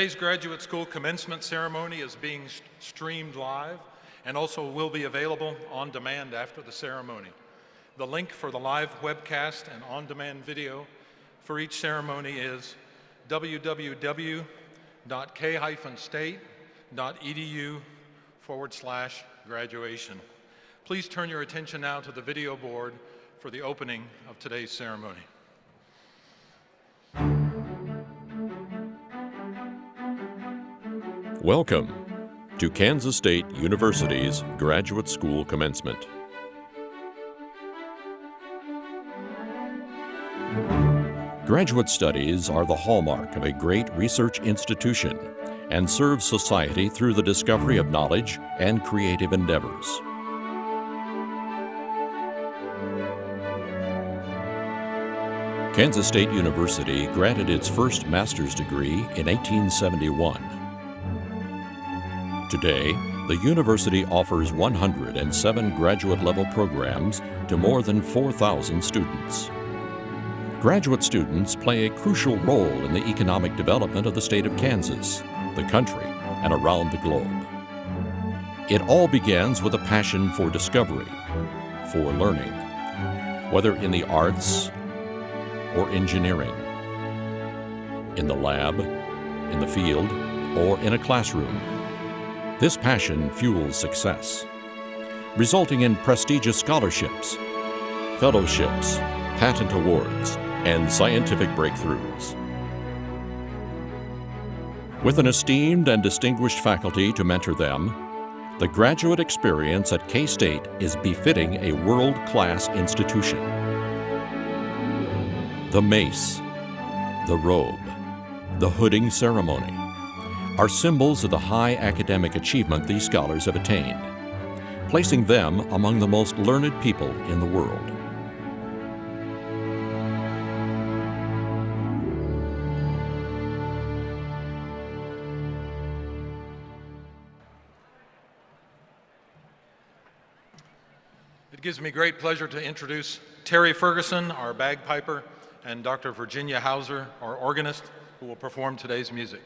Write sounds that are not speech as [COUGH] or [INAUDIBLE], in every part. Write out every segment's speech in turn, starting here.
Today's graduate school commencement ceremony is being streamed live and also will be available on demand after the ceremony. The link for the live webcast and on demand video for each ceremony is www.k-state.edu forward slash graduation. Please turn your attention now to the video board for the opening of today's ceremony. Welcome to Kansas State University's Graduate School Commencement. Graduate studies are the hallmark of a great research institution and serve society through the discovery of knowledge and creative endeavors. Kansas State University granted its first master's degree in 1871. Today, the university offers 107 graduate level programs to more than 4,000 students. Graduate students play a crucial role in the economic development of the state of Kansas, the country, and around the globe. It all begins with a passion for discovery, for learning, whether in the arts or engineering, in the lab, in the field, or in a classroom. This passion fuels success, resulting in prestigious scholarships, fellowships, patent awards, and scientific breakthroughs. With an esteemed and distinguished faculty to mentor them, the graduate experience at K State is befitting a world class institution. The mace, the robe, the hooding ceremony are symbols of the high academic achievement these scholars have attained, placing them among the most learned people in the world. It gives me great pleasure to introduce Terry Ferguson, our bagpiper, and Dr. Virginia Hauser, our organist, who will perform today's music.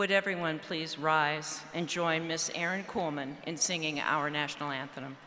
Would everyone please rise and join Miss Erin Coolman in singing our national anthem?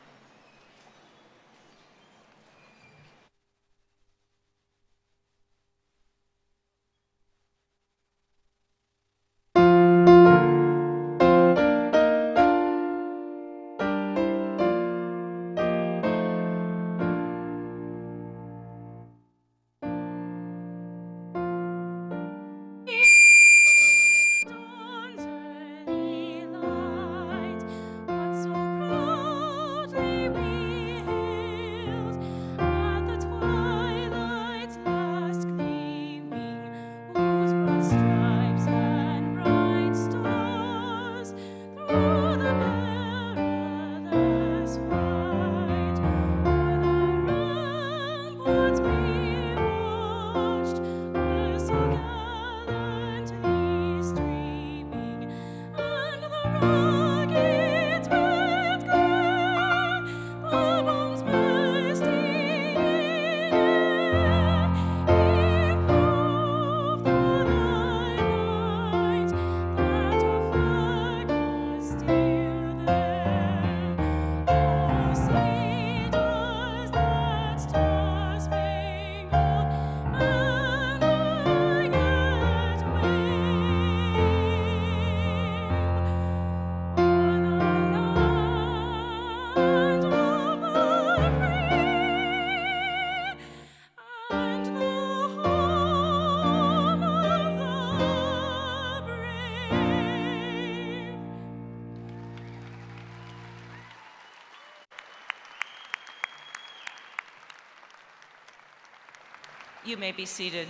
You may be seated.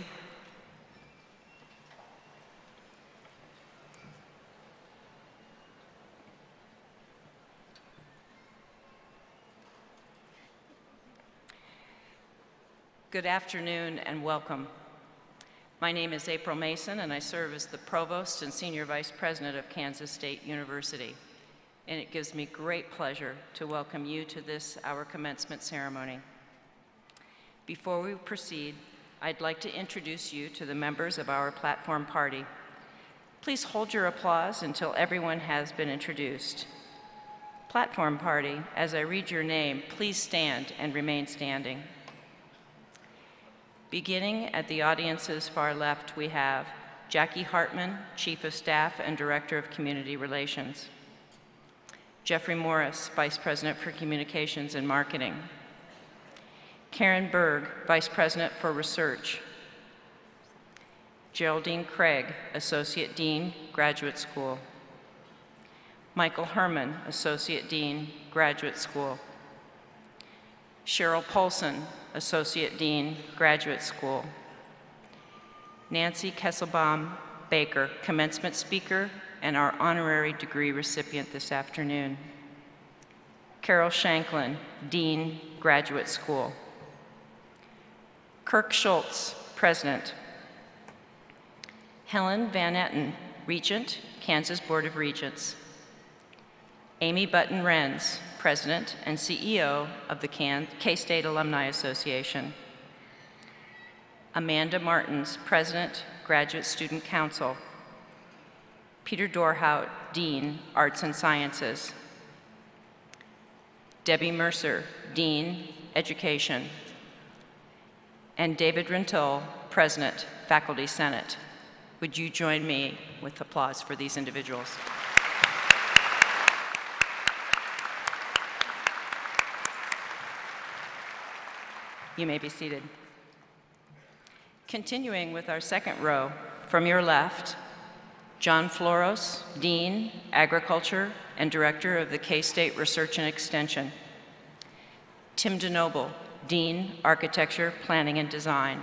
Good afternoon and welcome. My name is April Mason and I serve as the Provost and Senior Vice President of Kansas State University. And it gives me great pleasure to welcome you to this, our commencement ceremony. Before we proceed, I'd like to introduce you to the members of our platform party. Please hold your applause until everyone has been introduced. Platform party, as I read your name, please stand and remain standing. Beginning at the audience's far left, we have Jackie Hartman, Chief of Staff and Director of Community Relations. Jeffrey Morris, Vice President for Communications and Marketing. Karen Burg, Vice President for Research. Geraldine Craig, Associate Dean, Graduate School. Michael Herman, Associate Dean, Graduate School. Cheryl Polson, Associate Dean, Graduate School. Nancy Kassebaum Baker, Commencement Speaker and our honorary degree recipient this afternoon. Carol Shanklin, Dean, Graduate School. Kirk Schultz, President. Helen Van Etten, Regent, Kansas Board of Regents. Amy Button Renz, President and CEO of the K-State Alumni Association. Amanda Martins, President, Graduate Student Council. Peter Dorhout, Dean, Arts and Sciences. Debbie Mercer, Dean, Education and David Rintoul, President, Faculty Senate. Would you join me with applause for these individuals? You may be seated. Continuing with our second row, from your left, John Floros, Dean, Agriculture, and Director of the K-State Research and Extension. Tim DeNoble, Dean, Architecture, Planning and Design.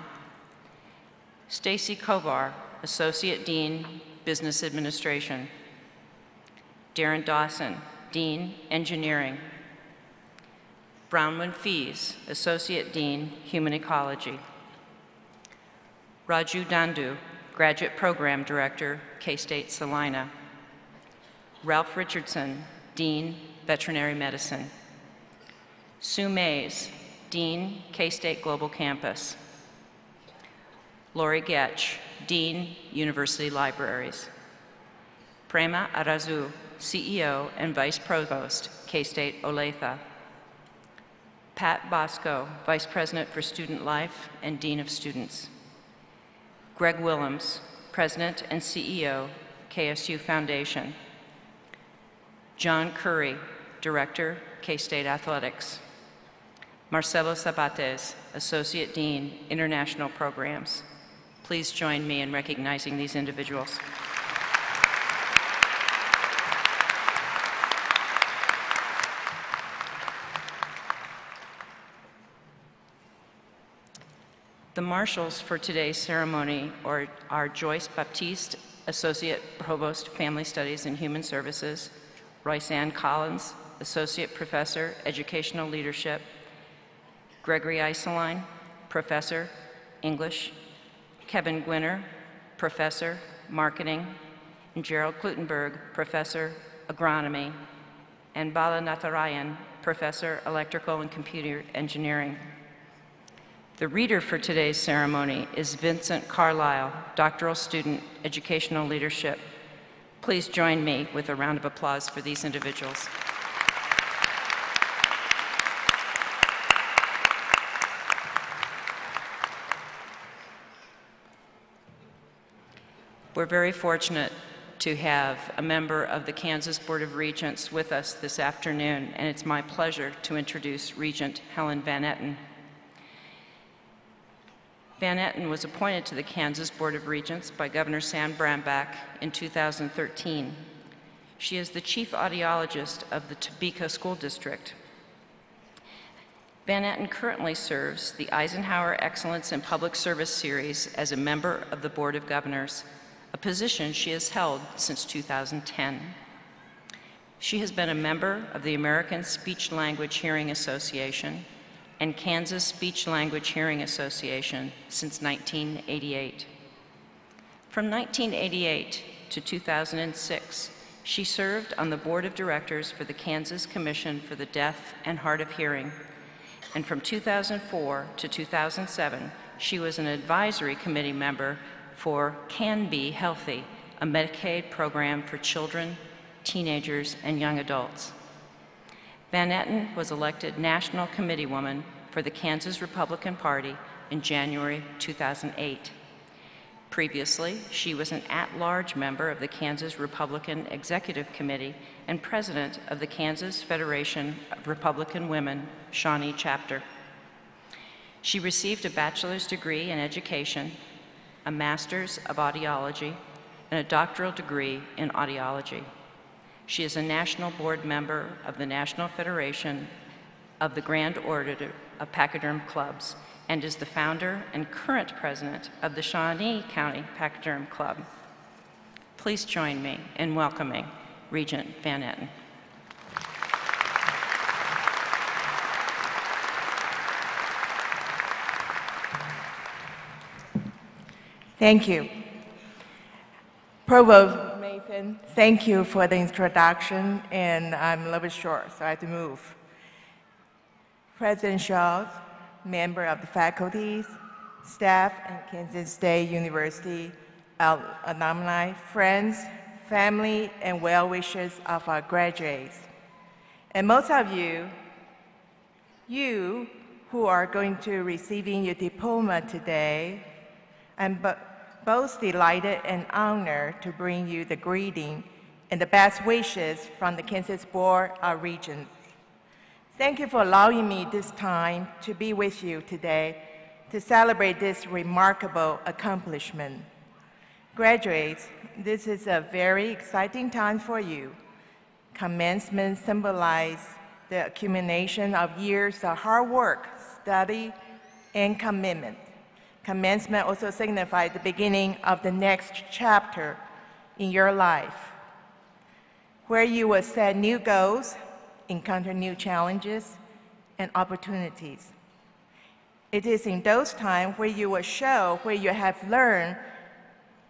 Stacy Kovar, Associate Dean, Business Administration. Darren Dawson, Dean, Engineering. Bronwyn Fees, Associate Dean, Human Ecology. Raju Dandu, Graduate Program Director, K-State Salina. Ralph Richardson, Dean, Veterinary Medicine. Sue Maes, Dean, K-State Global Campus. Lori Goetsch, Dean, University Libraries. Prema Arasu, CEO and Vice Provost, K-State Olathe. Pat Bosco, Vice President for Student Life and Dean of Students. Greg Willems, President and CEO, KSU Foundation. John Currie, Director, K-State Athletics. Marcelo Sabates, Associate Dean, International Programs. Please join me in recognizing these individuals. The marshals for today's ceremony are, are Joyce Baptiste, Associate Provost, Family Studies and Human Services, Royce Ann Collins, Associate Professor, Educational Leadership, Gregory Eiselein, Professor, English, Kevin Gwinner, Professor, Marketing, and Gerald Kluitenberg, Professor, Agronomy, and Bala Natarajan, Professor, Electrical and Computer Engineering. The reader for today's ceremony is Vincent Carlisle, doctoral student, educational leadership. Please join me with a round of applause for these individuals. We're very fortunate to have a member of the Kansas Board of Regents with us this afternoon, and it's my pleasure to introduce Regent Helen Van Etten. Van Etten was appointed to the Kansas Board of Regents by Governor Sam Brownback in 2013. She is the chief audiologist of the Topeka School District. Van Etten currently serves the Eisenhower Excellence in Public Service Series as a member of the Board of Governors, a position she has held since 2010. She has been a member of the American Speech Language Hearing Association and Kansas Speech Language Hearing Association since 1988. From 1988 to 2006, she served on the board of directors for the Kansas Commission for the Deaf and Hard of Hearing. And from 2004 to 2007, she was an advisory committee member for KAN Be Healthy, a Medicaid program for children, teenagers, and young adults. Van Etten was elected National Committee Woman for the Kansas Republican Party in January 2008. Previously, she was an at-large member of the Kansas Republican Executive Committee and president of the Kansas Federation of Republican Women, Shawnee Chapter. She received a bachelor's degree in education, a master's of audiology, and a doctoral degree in audiology. She is a national board member of the National Federation of the Grand Order of Pachyderm Clubs and is the founder and current president of the Shawnee County Pachyderm Club. Please join me in welcoming Regent Van Etten. Thank you. Provost Mason, thank you for the introduction, and I'm a little bit short, so I have to move. President Shaw, member of the faculties, staff, and Kansas State University alumni, friends, family, and well-wishers of our graduates. And most of you, you who are going to receiving your diploma today, I'm both delighted and honored to bring you the greeting and the best wishes from the Kansas Board of Regents. Thank you for allowing me this time to be with you today to celebrate this remarkable accomplishment. Graduates, this is a very exciting time for you. Commencement symbolizes the accumulation of years of hard work, study, and commitment. Commencement also signifies the beginning of the next chapter in your life, where you will set new goals encounter new challenges and opportunities. It is in those times where you will show where you have learned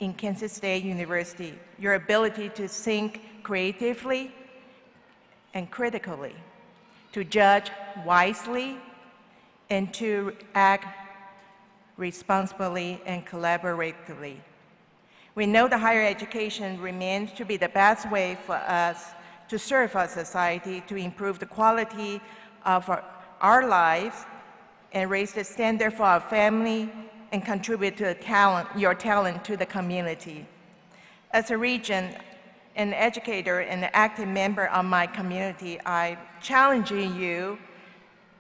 in Kansas State University, your ability to think creatively and critically, to judge wisely, and to act responsibly and collaboratively. We know that higher education remains to be the best way for us to serve our society, to improve the quality of our, our lives, and raise the standard for our family, and contribute to talent, your talent to the community. As a region, an educator and an active member of my community, I challenge you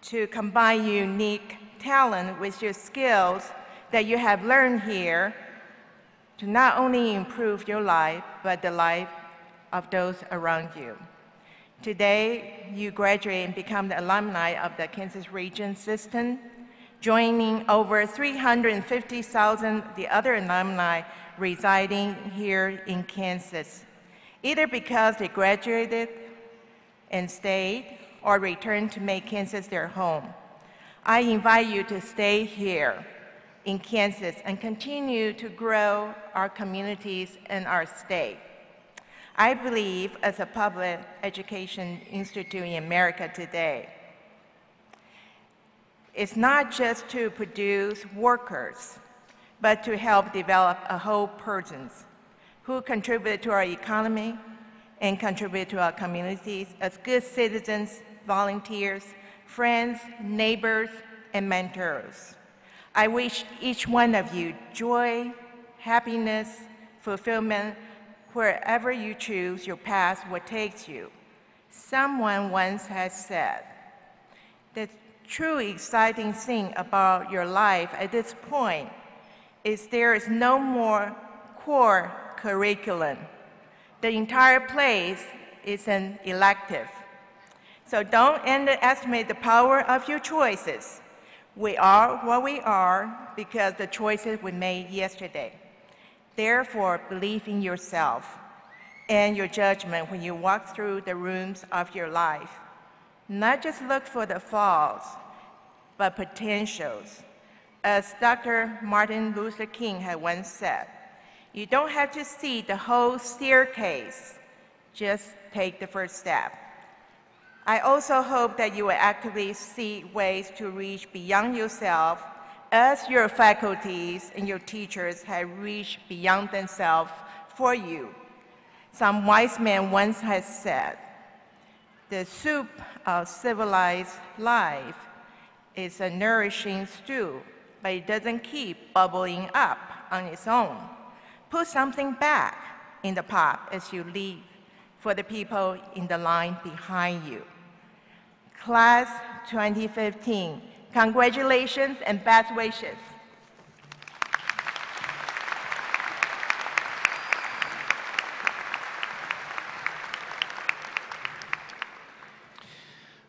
to combine unique talent with your skills that you have learned here to not only improve your life, but the life of those around you. Today, you graduate and become the alumni of the Kansas Region System, joining over 350,000 the other alumni residing here in Kansas, either because they graduated and stayed or returned to make Kansas their home. I invite you to stay here in Kansas and continue to grow our communities and our state. I believe as a public education institute in America today, it's not just to produce workers, but to help develop a whole persons who contribute to our economy and contribute to our communities as good citizens, volunteers, friends, neighbors, and mentors. I wish each one of you joy, happiness, fulfillment, wherever you choose your path what takes you. Someone once has said, the truly exciting thing about your life at this point is there is no more core curriculum. The entire place is an elective. So don't underestimate the power of your choices. We are what we are because the choices we made yesterday. Therefore, believe in yourself and your judgment when you walk through the rooms of your life. Not just look for the faults, but potentials. As Dr. Martin Luther King had once said, you don't have to see the whole staircase, just take the first step. I also hope that you will actively seek ways to reach beyond yourself as your faculties and your teachers have reached beyond themselves for you. Some wise man once has said, the soup of civilized life is a nourishing stew, but it doesn't keep bubbling up on its own. Put something back in the pot as you leave for the people in the line behind you. Class 2015, congratulations and best wishes.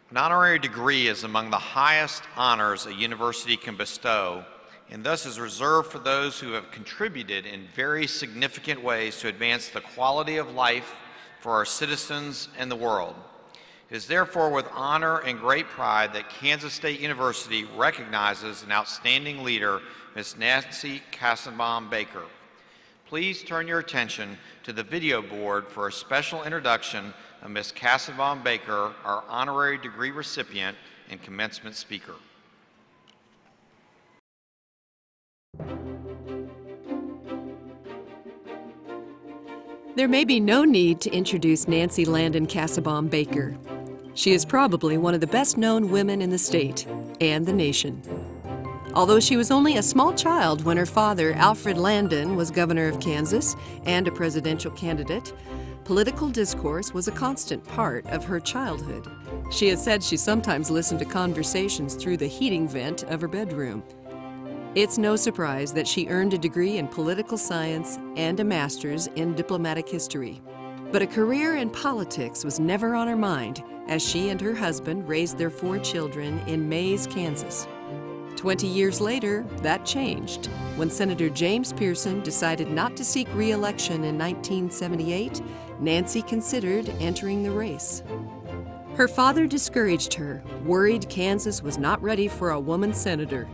An honorary degree is among the highest honors a university can bestow and thus is reserved for those who have contributed in very significant ways to advance the quality of life for our citizens and the world. It is therefore with honor and great pride that Kansas State University recognizes an outstanding leader, Ms. Nancy Kassebaum Baker. Please turn your attention to the video board for a special introduction of Ms. Kassebaum Baker, our honorary degree recipient and commencement speaker. There may be no need to introduce Nancy Landon Kassebaum Baker. She is probably one of the best known women in the state and the nation. Although she was only a small child when her father, Alfred Landon, was governor of Kansas and a presidential candidate, political discourse was a constant part of her childhood. She has said she sometimes listened to conversations through the heating vent of her bedroom. It's no surprise that she earned a degree in political science and a master's in diplomatic history. But a career in politics was never on her mind as she and her husband raised their four children in Maize, Kansas. Twenty years later, that changed when Senator James Pearson decided not to seek re election in 1978. Nancy considered entering the race. Her father discouraged her, worried Kansas was not ready for a woman senator.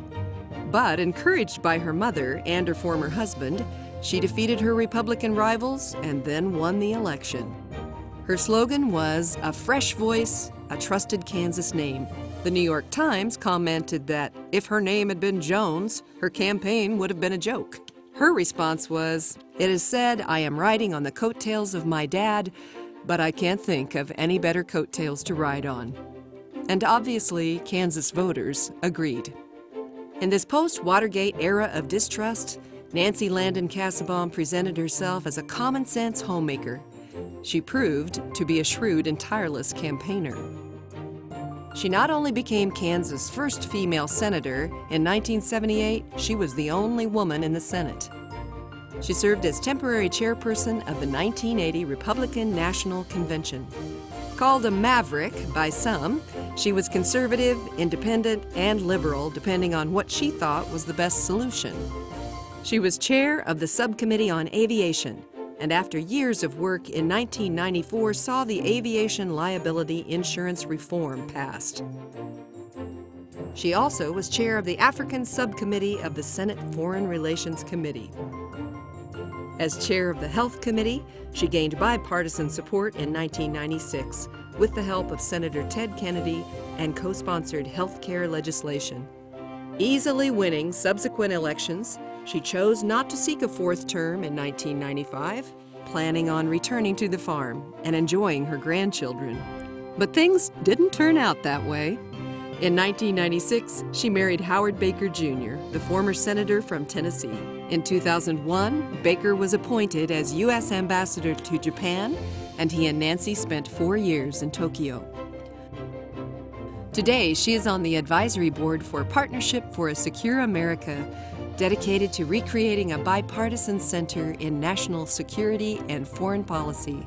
But encouraged by her mother and her former husband, she defeated her Republican rivals and then won the election. Her slogan was a fresh voice, a trusted Kansas name. The New York Times commented that if her name had been Jones, her campaign would have been a joke. Her response was, It is said I am riding on the coattails of my dad, but I can't think of any better coattails to ride on. And obviously, Kansas voters agreed. In this post Watergate era of distrust, Nancy Landon Kassebaum presented herself as a common sense homemaker. She proved to be a shrewd and tireless campaigner. She not only became Kansas' first female senator, in 1978, she was the only woman in the Senate. She served as temporary chairperson of the 1980 Republican National Convention. Called a maverick by some, she was conservative, independent, and liberal, depending on what she thought was the best solution. She was chair of the Subcommittee on Aviation, and after years of work in 1994 saw the aviation liability insurance reform passed. She also was chair of the African Subcommittee of the Senate Foreign Relations Committee. As chair of the Health Committee, she gained bipartisan support in 1996 with the help of Senator Ted Kennedy and co sponsored health care legislation. Easily winning subsequent elections, she chose not to seek a fourth term in 1995, planning on returning to the farm and enjoying her grandchildren. But things didn't turn out that way. In 1996, she married Howard Baker Jr., the former senator from Tennessee. In 2001, Baker was appointed as U.S. ambassador to Japan, and he and Nancy spent four years in Tokyo. Today, she is on the advisory board for Partnership for a Secure America, dedicated to recreating a bipartisan center in national security and foreign policy.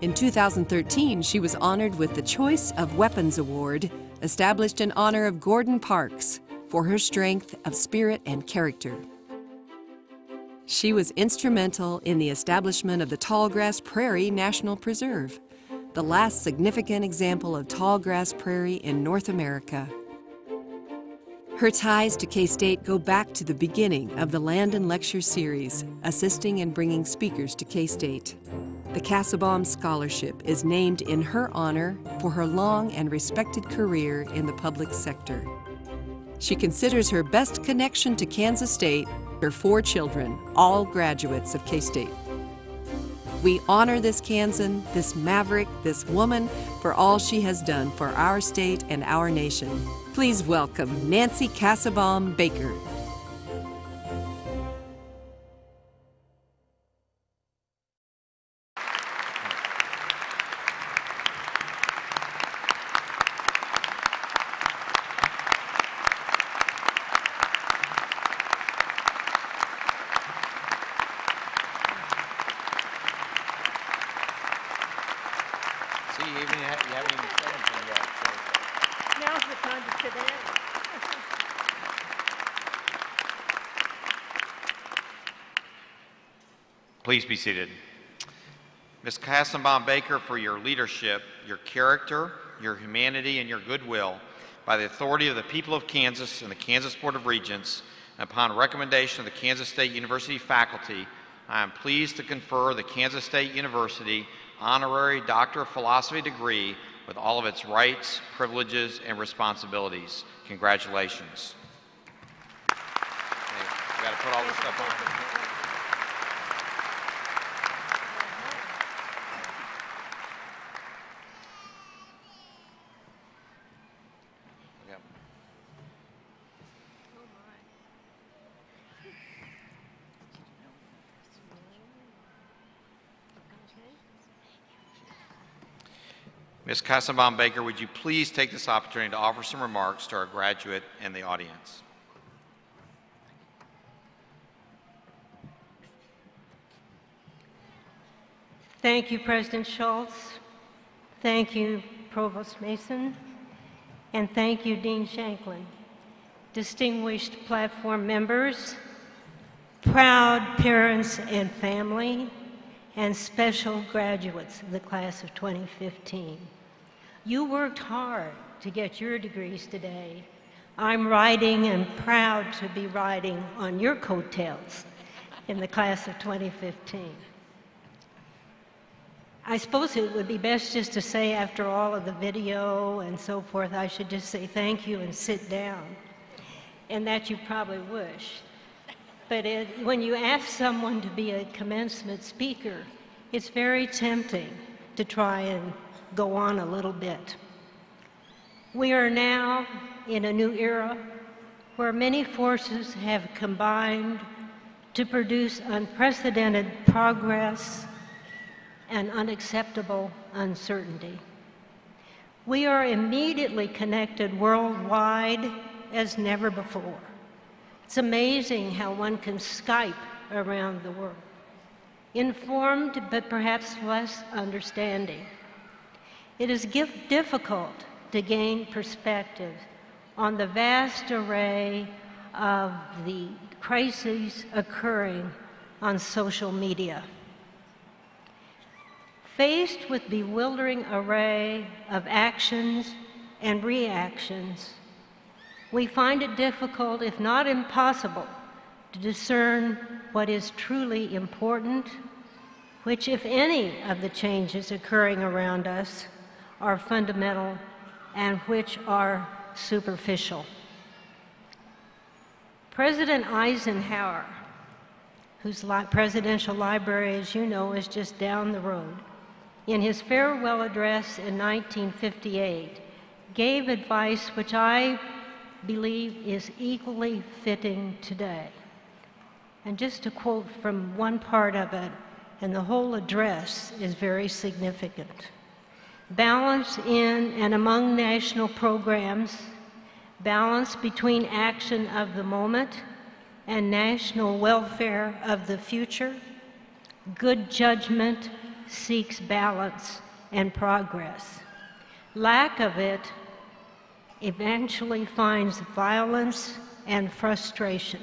In 2013, she was honored with the Choice of Weapons Award, established in honor of Gordon Parks for her strength of spirit and character. She was instrumental in the establishment of the Tallgrass Prairie National Preserve the last significant example of tallgrass prairie in North America. Her ties to K State go back to the beginning of the Landon Lecture Series, assisting in bringing speakers to K State. The Kassebaum Scholarship is named in her honor for her long and respected career in the public sector. She considers her best connection to Kansas State her four children, all graduates of K State. We honor this Kansan, this maverick, this woman for all she has done for our state and our nation. Please welcome Nancy Kassebaum Baker. Please be seated. Ms. Kassebaum Baker, for your leadership, your character, your humanity, and your goodwill, by the authority of the people of Kansas and the Kansas Board of Regents, and upon recommendation of the Kansas State University faculty, I am pleased to confer the Kansas State University honorary Doctor of Philosophy degree with all of its rights, privileges, and responsibilities. Congratulations. Okay, got to put all this stuff on. Ms. Kassebaum Baker, would you please take this opportunity to offer some remarks to our graduate and the audience? Thank you, President Schultz. Thank you, Provost Mason. And thank you, Dean Shanklin. Distinguished platform members, proud parents and family, and special graduates of the class of 2015. You worked hard to get your degrees today. I'm riding and proud to be riding on your coattails in the class of 2015. I suppose it would be best just to say after all of the video and so forth, I should just say thank you and sit down, and that you probably wish. But it, when you ask someone to be a commencement speaker, it's very tempting to try and go on a little bit. We are now in a new era where many forces have combined to produce unprecedented progress and unacceptable uncertainty. We are immediately connected worldwide as never before. It's amazing how one can Skype around the world. Informed, but perhaps less understanding. It is difficult to gain perspective on the vast array of the crises occurring on social media. Faced with bewildering array of actions and reactions, we find it difficult, if not impossible, to discern what is truly important, which, if any, of the changes occurring around us are fundamental and which are superficial. President Eisenhower, whose presidential library, as you know, is just down the road, in his farewell address in 1958, gave advice which I believe is equally fitting today. And just to quote from one part of it, and the whole address is very significant. Balance in and among national programs, balance between action of the moment and national welfare of the future, good judgment seeks balance and progress. Lack of it eventually finds violence and frustration.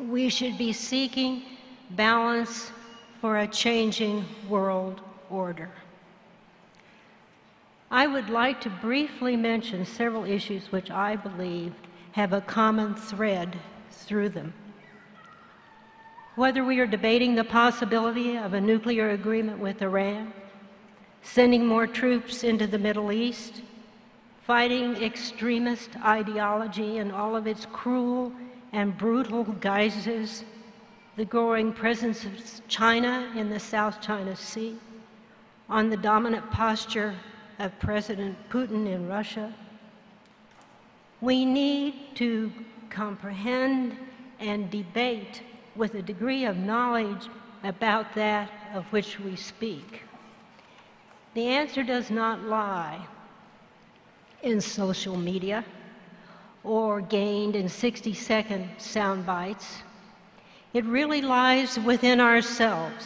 We should be seeking balance for a changing world order. I would like to briefly mention several issues which I believe have a common thread through them. Whether we are debating the possibility of a nuclear agreement with Iran, sending more troops into the Middle East, fighting extremist ideology in all of its cruel and brutal guises, the growing presence of China in the South China Sea, on the dominant posture of President Putin in Russia. We need to comprehend and debate with a degree of knowledge about that of which we speak. The answer does not lie in social media or gained in 60 second sound bites. It really lies within ourselves.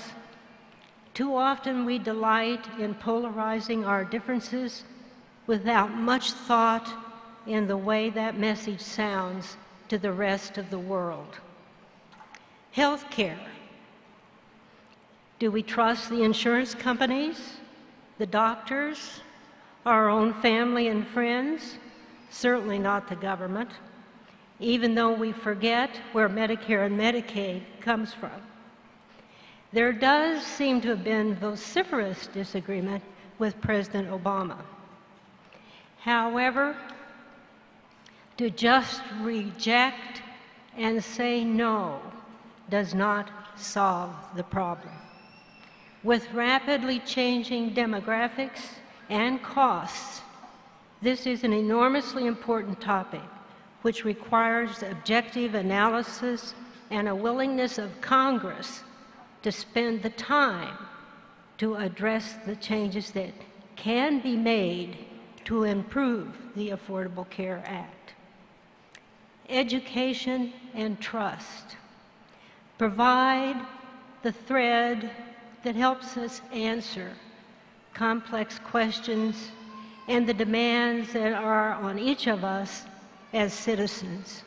Too often we delight in polarizing our differences without much thought in the way that message sounds to the rest of the world. Healthcare. Do we trust the insurance companies, the doctors, our own family and friends, certainly not the government, even though we forget where Medicare and Medicaid comes from. There does seem to have been vociferous disagreement with President Obama. However, to just reject and say no does not solve the problem. With rapidly changing demographics, and costs, this is an enormously important topic which requires objective analysis and a willingness of Congress to spend the time to address the changes that can be made to improve the Affordable Care Act. Education and trust provide the thread that helps us answer complex questions and the demands that are on each of us as citizens.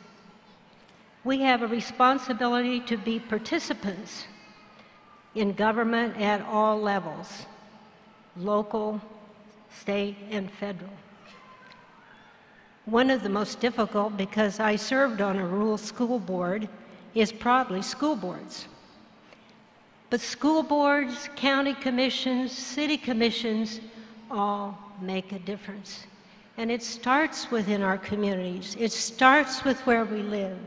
We have a responsibility to be participants in government at all levels, local, state, and federal. One of the most difficult, because I served on a rural school board, is probably school boards. But school boards, county commissions, city commissions all make a difference. And it starts within our communities. It starts with where we live.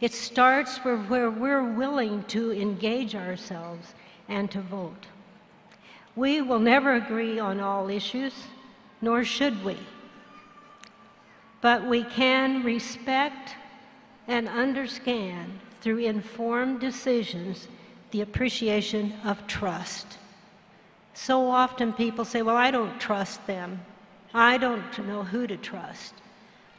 It starts where, where we're willing to engage ourselves and to vote. We will never agree on all issues, nor should we. But we can respect and understand through informed decisions the appreciation of trust. So often people say, Well, I don't trust them. I don't know who to trust.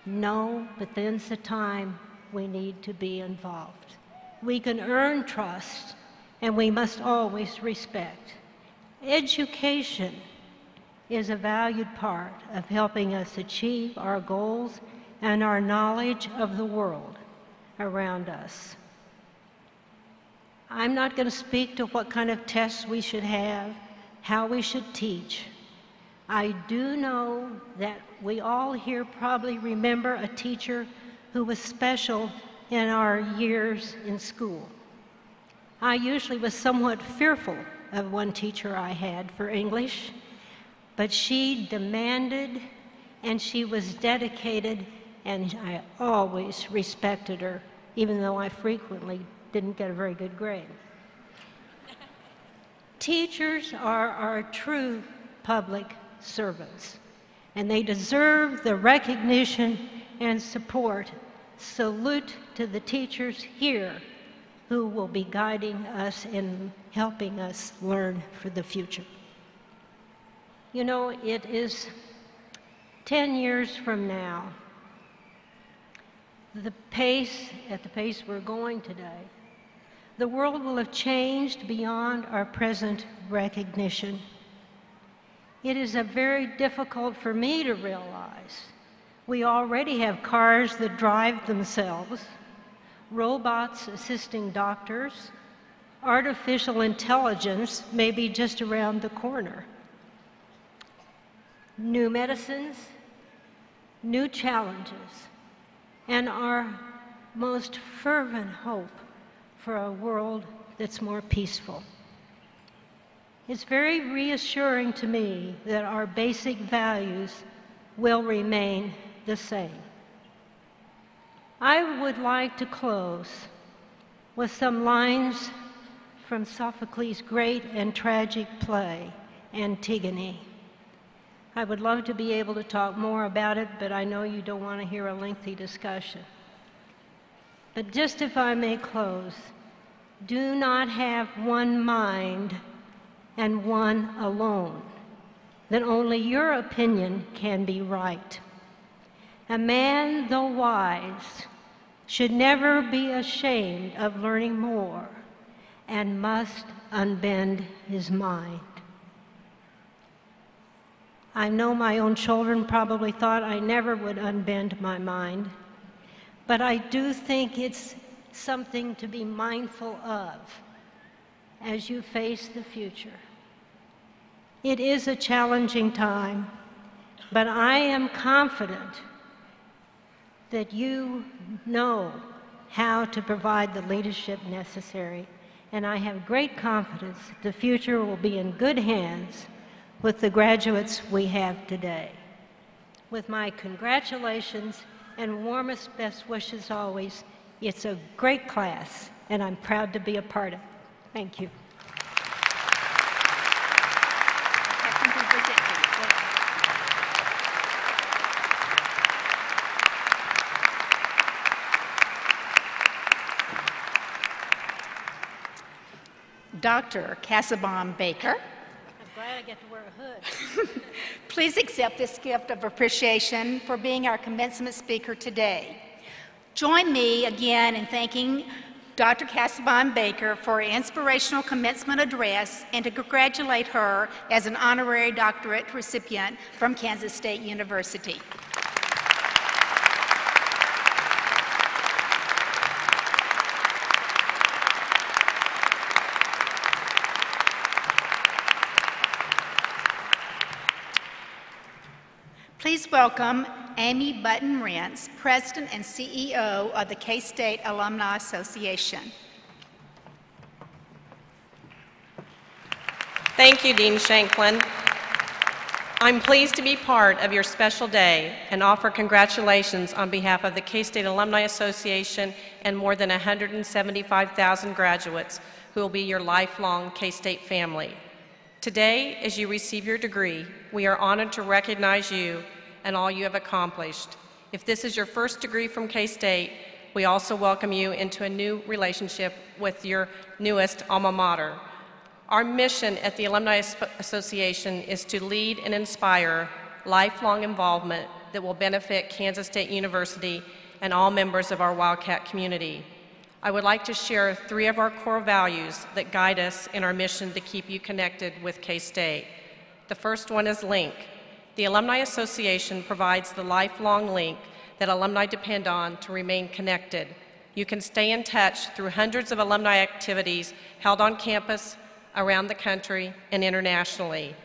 No, but then's the time we need to be involved. We can earn trust, and we must always respect. Education is a valued part of helping us achieve our goals and our knowledge of the world around us. I'm not going to speak to what kind of tests we should have, how we should teach. I do know that we all here probably remember a teacher who was special in our years in school. I usually was somewhat fearful of one teacher I had for English, but she demanded and she was dedicated, and I always respected her, even though I frequently didn't get a very good grade. Teachers are our true public servants, and they deserve the recognition and support. Salute to the teachers here who will be guiding us and helping us learn for the future. You know, it is 10 years from now, the pace, at the pace we're going today, the world will have changed beyond our present recognition. It is a very difficult for me to realize. We already have cars that drive themselves, robots assisting doctors, artificial intelligence may be just around the corner. New medicines, new challenges, and our most fervent hope for a world that's more peaceful. It's very reassuring to me that our basic values will remain the same. I would like to close with some lines from Sophocles' great and tragic play, Antigone. I would love to be able to talk more about it, but I know you don't want to hear a lengthy discussion. But just if I may close, do not have one mind and one alone, then only your opinion can be right. A man, though wise, should never be ashamed of learning more and must unbend his mind. I know my own children probably thought I never would unbend my mind, but I do think it's something to be mindful of as you face the future. It is a challenging time, but I am confident that you know how to provide the leadership necessary, and I have great confidence the future will be in good hands with the graduates we have today. With my congratulations and warmest best wishes always, it's a great class, and I'm proud to be a part of it. Thank you. Dr. Kassebaum Baker. I'm glad I get to wear a hood. [LAUGHS] Please accept this gift of appreciation for being our commencement speaker today. Join me again in thanking Dr. Kassebaum Baker for her inspirational commencement address and to congratulate her as an honorary doctorate recipient from Kansas State University. Please welcome Amy Button Renz, President and CEO of the K-State Alumni Association. Thank you, Dean Shanklin. I'm pleased to be part of your special day and offer congratulations on behalf of the K-State Alumni Association and more than 175,000 graduates who will be your lifelong K-State family. Today, as you receive your degree, we are honored to recognize you and all you have accomplished. If this is your first degree from K-State, we also welcome you into a new relationship with your newest alma mater. Our mission at the Alumni Association is to lead and inspire lifelong involvement that will benefit Kansas State University and all members of our Wildcat community. I would like to share three of our core values that guide us in our mission to keep you connected with K-State. The first one is LINK. The Alumni Association provides the lifelong link that alumni depend on to remain connected. You can stay in touch through hundreds of alumni activities held on campus, around the country and internationally.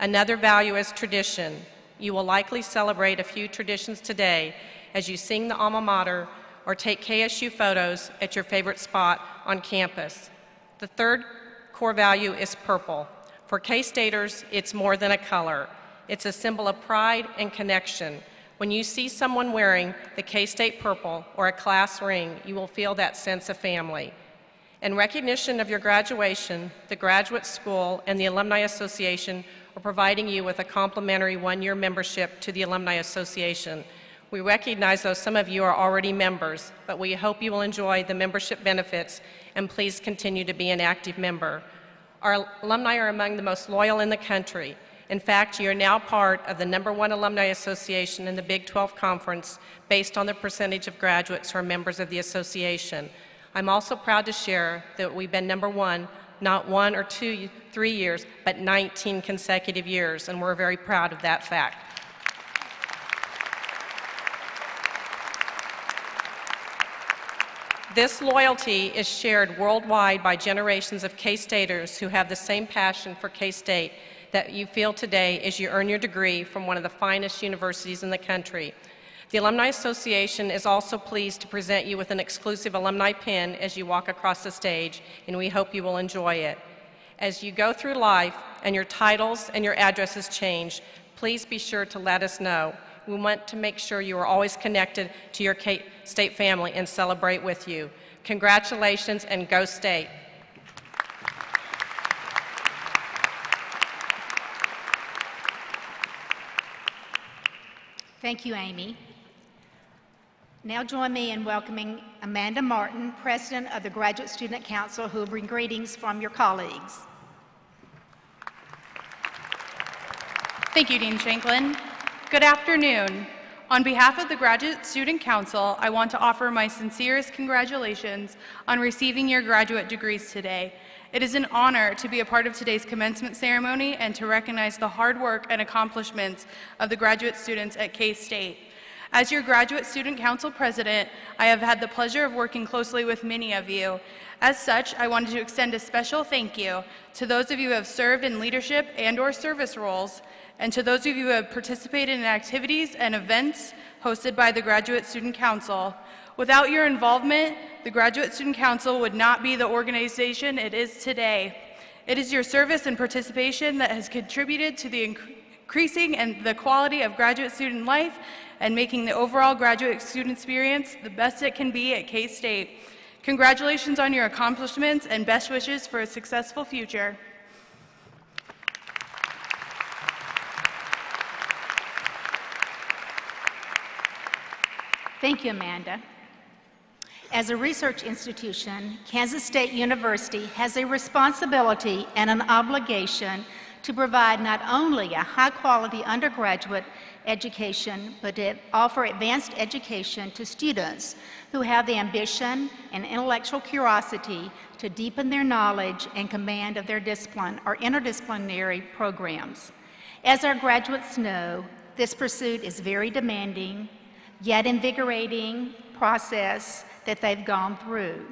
Another value is tradition. You will likely celebrate a few traditions today as you sing the alma mater or take KSU photos at your favorite spot on campus. The third core value is purple. For K-Staters, it's more than a color. It's a symbol of pride and connection. When you see someone wearing the K-State purple or a class ring, you will feel that sense of family. In recognition of your graduation, the Graduate School and the Alumni Association are providing you with a complimentary one-year membership to the Alumni Association. We recognize, though, some of you are already members, but we hope you will enjoy the membership benefits and please continue to be an active member. Our alumni are among the most loyal in the country. In fact, you are now part of the number one alumni association in the Big 12 Conference based on the percentage of graduates who are members of the association. I'm also proud to share that we've been number one not one or two, three years, but 19 consecutive years, and we're very proud of that fact. This loyalty is shared worldwide by generations of K-Staters who have the same passion for K-State that you feel today as you earn your degree from one of the finest universities in the country. The Alumni Association is also pleased to present you with an exclusive alumni pin as you walk across the stage, and we hope you will enjoy it. As you go through life and your titles and your addresses change, please be sure to let us know. We want to make sure you are always connected to your state family and celebrate with you. Congratulations and go state. Thank you, Amy. Now join me in welcoming Amanda Martin, President of the Graduate Student Council, who will bring greetings from your colleagues. Thank you, Dean Shanklin. Good afternoon. On behalf of the Graduate Student Council, I want to offer my sincerest congratulations on receiving your graduate degrees today. It is an honor to be a part of today's commencement ceremony and to recognize the hard work and accomplishments of the graduate students at K-State. As your Graduate Student Council President, I have had the pleasure of working closely with many of you. As such, I wanted to extend a special thank you to those of you who have served in leadership and or service roles, and to those of you who have participated in activities and events hosted by the Graduate Student Council. Without your involvement, the Graduate Student Council would not be the organization it is today. It is your service and participation that has contributed to the increasing and the quality of graduate student life and making the overall graduate student experience the best it can be at K-State. Congratulations on your accomplishments and best wishes for a successful future. Thank you, Amanda. As a research institution, Kansas State University has a responsibility and an obligation to provide not only a high-quality undergraduate education, but to offer advanced education to students who have the ambition and intellectual curiosity to deepen their knowledge and command of their discipline or interdisciplinary programs. As our graduates know, this pursuit is very demanding, yet invigorating process that they've gone through.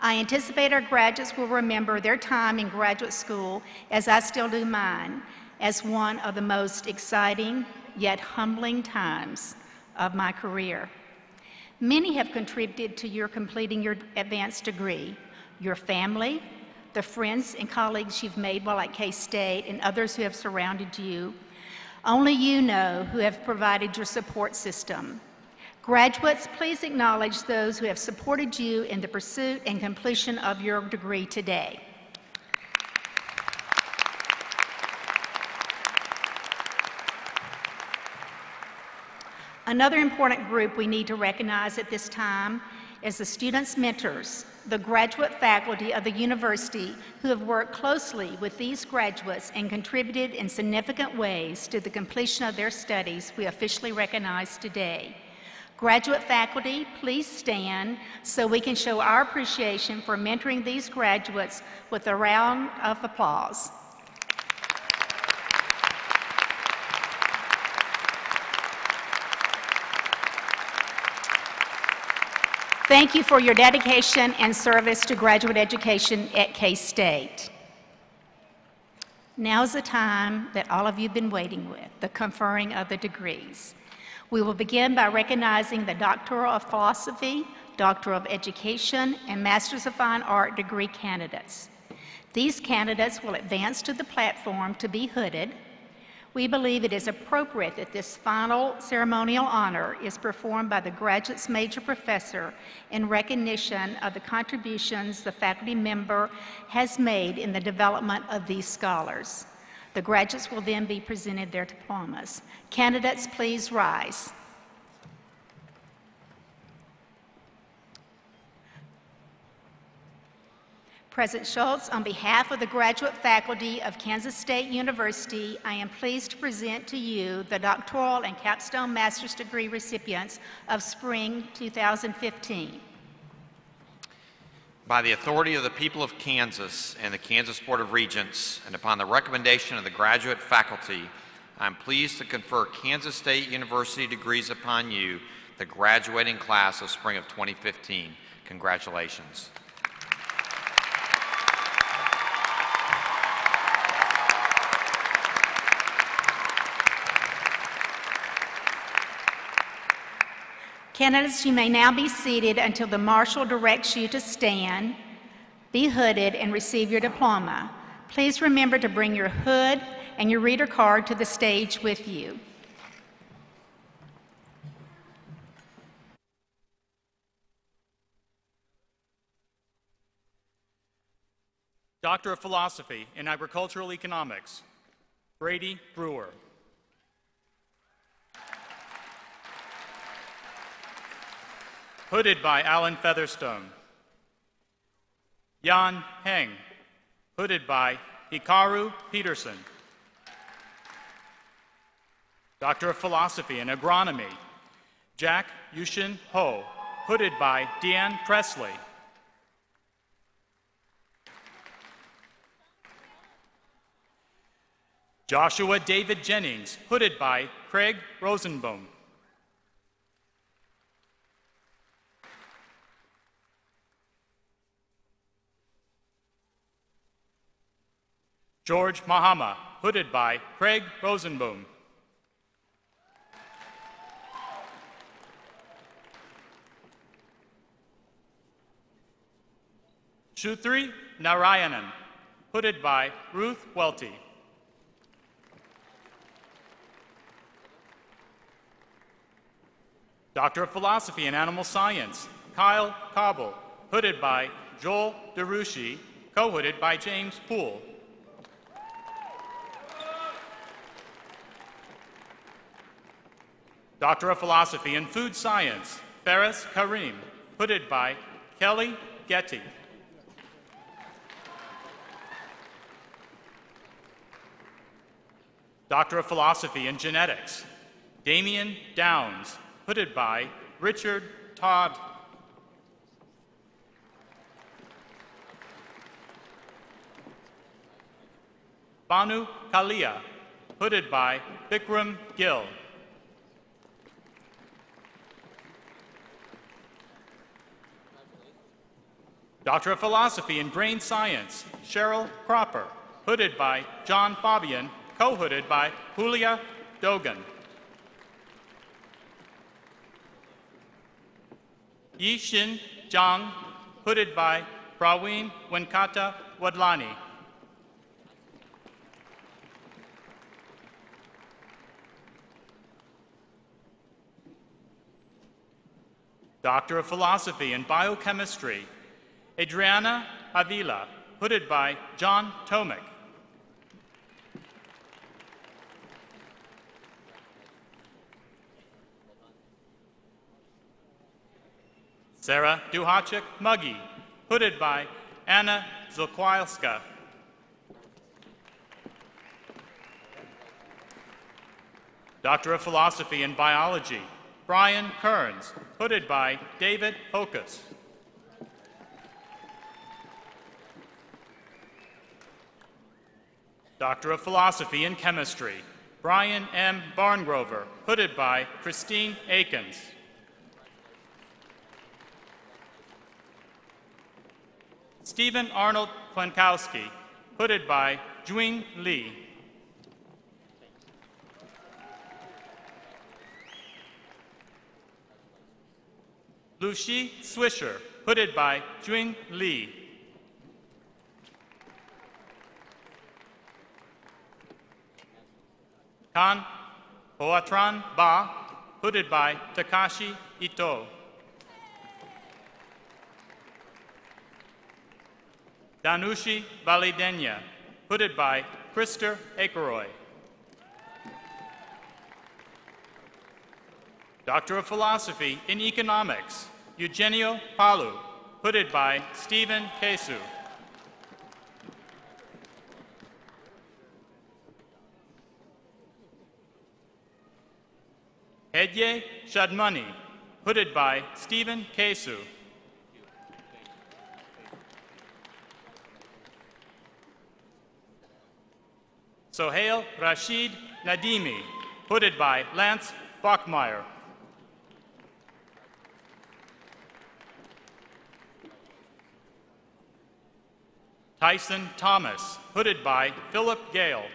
I anticipate our graduates will remember their time in graduate school, as I still do mine, as one of the most exciting yet humbling times of my career. Many have contributed to your completing your advanced degree. Your family, the friends and colleagues you've made while at K-State, and others who have surrounded you. Only you know who have provided your support system. Graduates, please acknowledge those who have supported you in the pursuit and completion of your degree today. Another important group we need to recognize at this time is the students' mentors, the graduate faculty of the university who have worked closely with these graduates and contributed in significant ways to the completion of their studies we officially recognize today. Graduate faculty, please stand so we can show our appreciation for mentoring these graduates with a round of applause. Thank you for your dedication and service to graduate education at K-State. Now is the time that all of you have been waiting with, the conferring of the degrees. We will begin by recognizing the Doctor of Philosophy, Doctor of Education, and Masters of Fine Art degree candidates. These candidates will advance to the platform to be hooded, we believe it is appropriate that this final ceremonial honor is performed by the graduate's major professor in recognition of the contributions the faculty member has made in the development of these scholars. The graduates will then be presented their diplomas. Candidates, please rise. President Schulz, on behalf of the graduate faculty of Kansas State University, I am pleased to present to you the doctoral and capstone master's degree recipients of spring 2015. By the authority of the people of Kansas and the Kansas Board of Regents, and upon the recommendation of the graduate faculty, I am pleased to confer Kansas State University degrees upon you, the graduating class of spring of 2015. Congratulations. Candidates, you may now be seated until the marshal directs you to stand, be hooded, and receive your diploma. Please remember to bring your hood and your reader card to the stage with you. Doctor of Philosophy in Agricultural Economics, Brady Brewer. Hooded by Alan Featherstone. Jan Heng, hooded by Hikaru Peterson. Doctor of Philosophy and Agronomy, Jack Yushin Ho, hooded by Deanne Presley. Joshua David Jennings, hooded by Craig Rosenbaum. George Mahama, hooded by Craig Rosenboom. Shuthri Narayanan, hooded by Ruth Welty. Doctor of Philosophy in Animal Science, Kyle Cobble, hooded by Joel DeRouchey, co-hooded by James Poole. Doctor of Philosophy in Food Science, Ferris Karim, hooded by Kelly Getty. Doctor of Philosophy in Genetics, Damian Downs, hooded by Richard Todd. Banu Kalia, hooded by Bikram Gill. Doctor of Philosophy in Grain Science, Cheryl Cropper, hooded by John Fabian, co-hooded by Julia Dogan. Yixin Zhang, hooded by Praveen Venkata Vadlani. Doctor of Philosophy in Biochemistry, Adriana Avila, hooded by John Tomich. Sarah Duhachik Muggy, hooded by Anna Zolkiewska. Doctor of Philosophy in Biology, Brian Kearns, hooded by David Hokus. Doctor of Philosophy in Chemistry, Brian M. Barngrover, hooded by Christine Aikens. Stephen Arnold Klankowski, hooded by Juing Lee. Lucy Swisher, hooded by Juing Lee. Kan Hoatran Ba, hooded by Takashi Ito. Danushi Validenya, hooded by Christer Aakeröy. Doctor of Philosophy in Economics, Eugenio Palu, hooded by Stephen Kesu. Hedye Shadmani, hooded by Stephen Kesu. Sohail Rashid Nadimi, hooded by Lance Bachmeier. Tyson Thomas, hooded by Philip Gayle.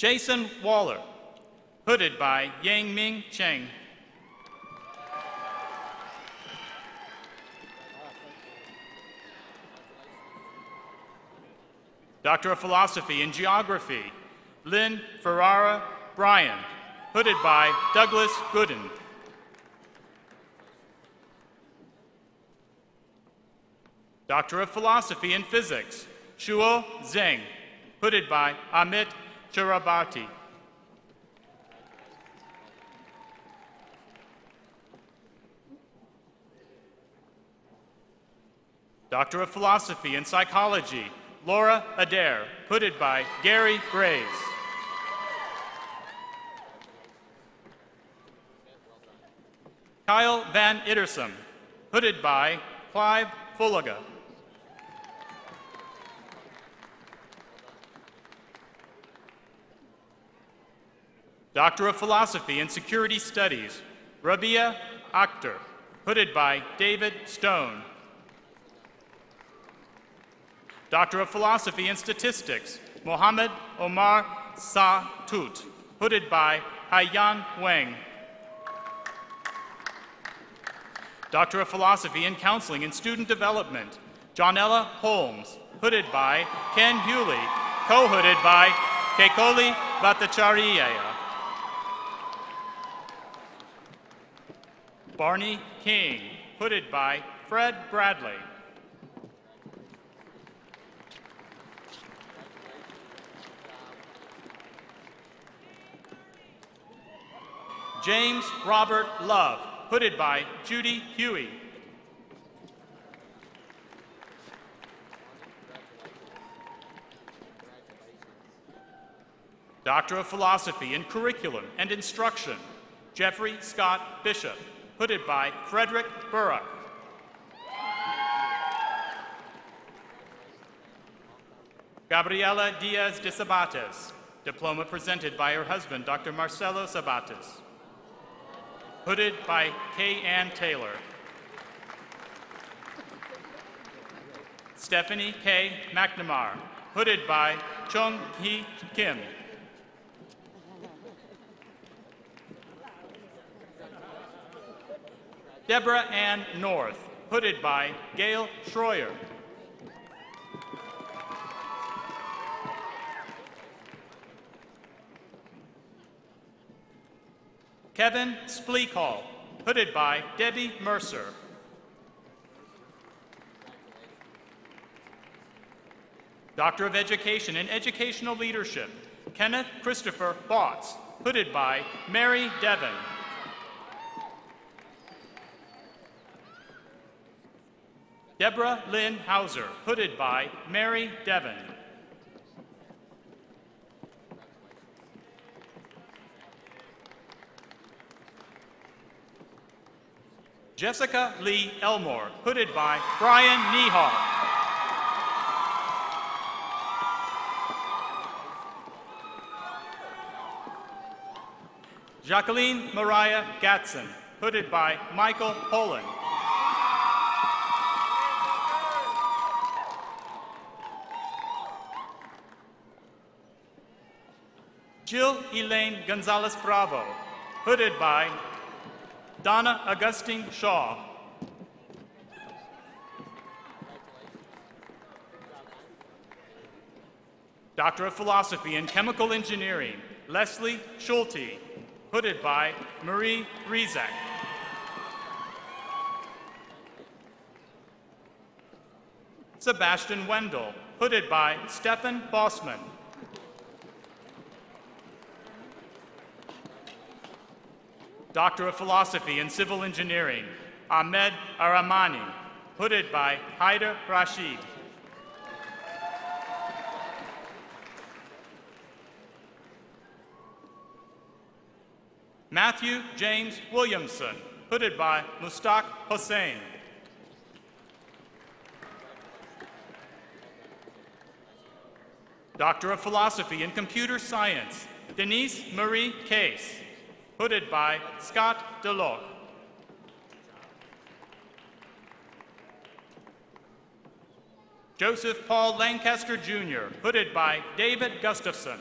Jason Waller, hooded by Yang Ming Cheng. Doctor of Philosophy in Geography, Lynn Ferrara Bryan, hooded by Douglas Goodin. Doctor of Philosophy in Physics, Shuo Zheng, hooded by Amit Chakrabarti. Doctor of Philosophy in Psychology, Laura Adair, hooded by Gary Graves. Kyle Van Ittersum, hooded by Clive Fullagar. Doctor of Philosophy in Security Studies, Rabia Akhtar, hooded by David Stone. Doctor of Philosophy in Statistics, Mohammed Omar Sa Tut, hooded by Haiyan Wang. Doctor of Philosophy in Counseling and Student Development, Johnella Holmes, hooded by Ken Hughey, co-hooded by Kakali Bhattacharya. Barney King, hooded by Fred Bradley. James Robert Love, hooded by Judy Hughey. Doctor of Philosophy in Curriculum and Instruction, Jeffrey Scott Bishop, hooded by Frederick Burrack. Gabriela Diaz de Sabates, diploma presented by her husband, Dr. Marcelo Sabates. Hooded by Kay Ann Taylor. Stephanie K. McNamara, hooded by Chung Hee Kim. Deborah Ann North, hooded by Gail Schroyer. Kevin Spleekall, hooded by Debbie Mercer. Doctor of Education in Educational Leadership, Kenneth Christopher Botts, hooded by Mary Devon. Deborah Lynn Hauser, hooded by Mary Devon. Jessica Lee Elmore, hooded by Brian Niehoff. Jacqueline Mariah Gatson, hooded by Michael Poland. Jill Elaine Gonzalez Bravo, hooded by Donna Augustine Shaw. Doctor of Philosophy in Chemical Engineering, Leslie Schulte, hooded by Marie Rizek. Sebastian Wendell, hooded by Stefan Bossmann. Doctor of Philosophy in Civil Engineering, Ahmed Aramani, hooded by Haider Rashid. Matthew James Williamson, hooded by Mustaq Hossein. Doctor of Philosophy in Computer Science, Denise Marie Case, hooded by Scott DeLoach. Joseph Paul Lancaster Jr., hooded by David Gustafson.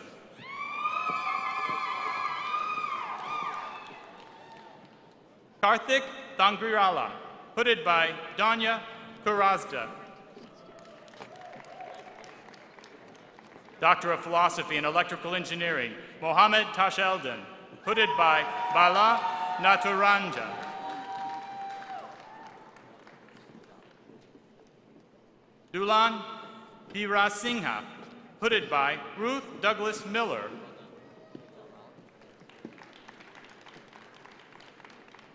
Karthik Dangrirala, hooded by Danya Kurazda. Doctor of Philosophy in Electrical Engineering, Mohammed Tasheldin, hooded by Bala Natarajan. Dulan Singha, hooded by Ruth Douglas Miller.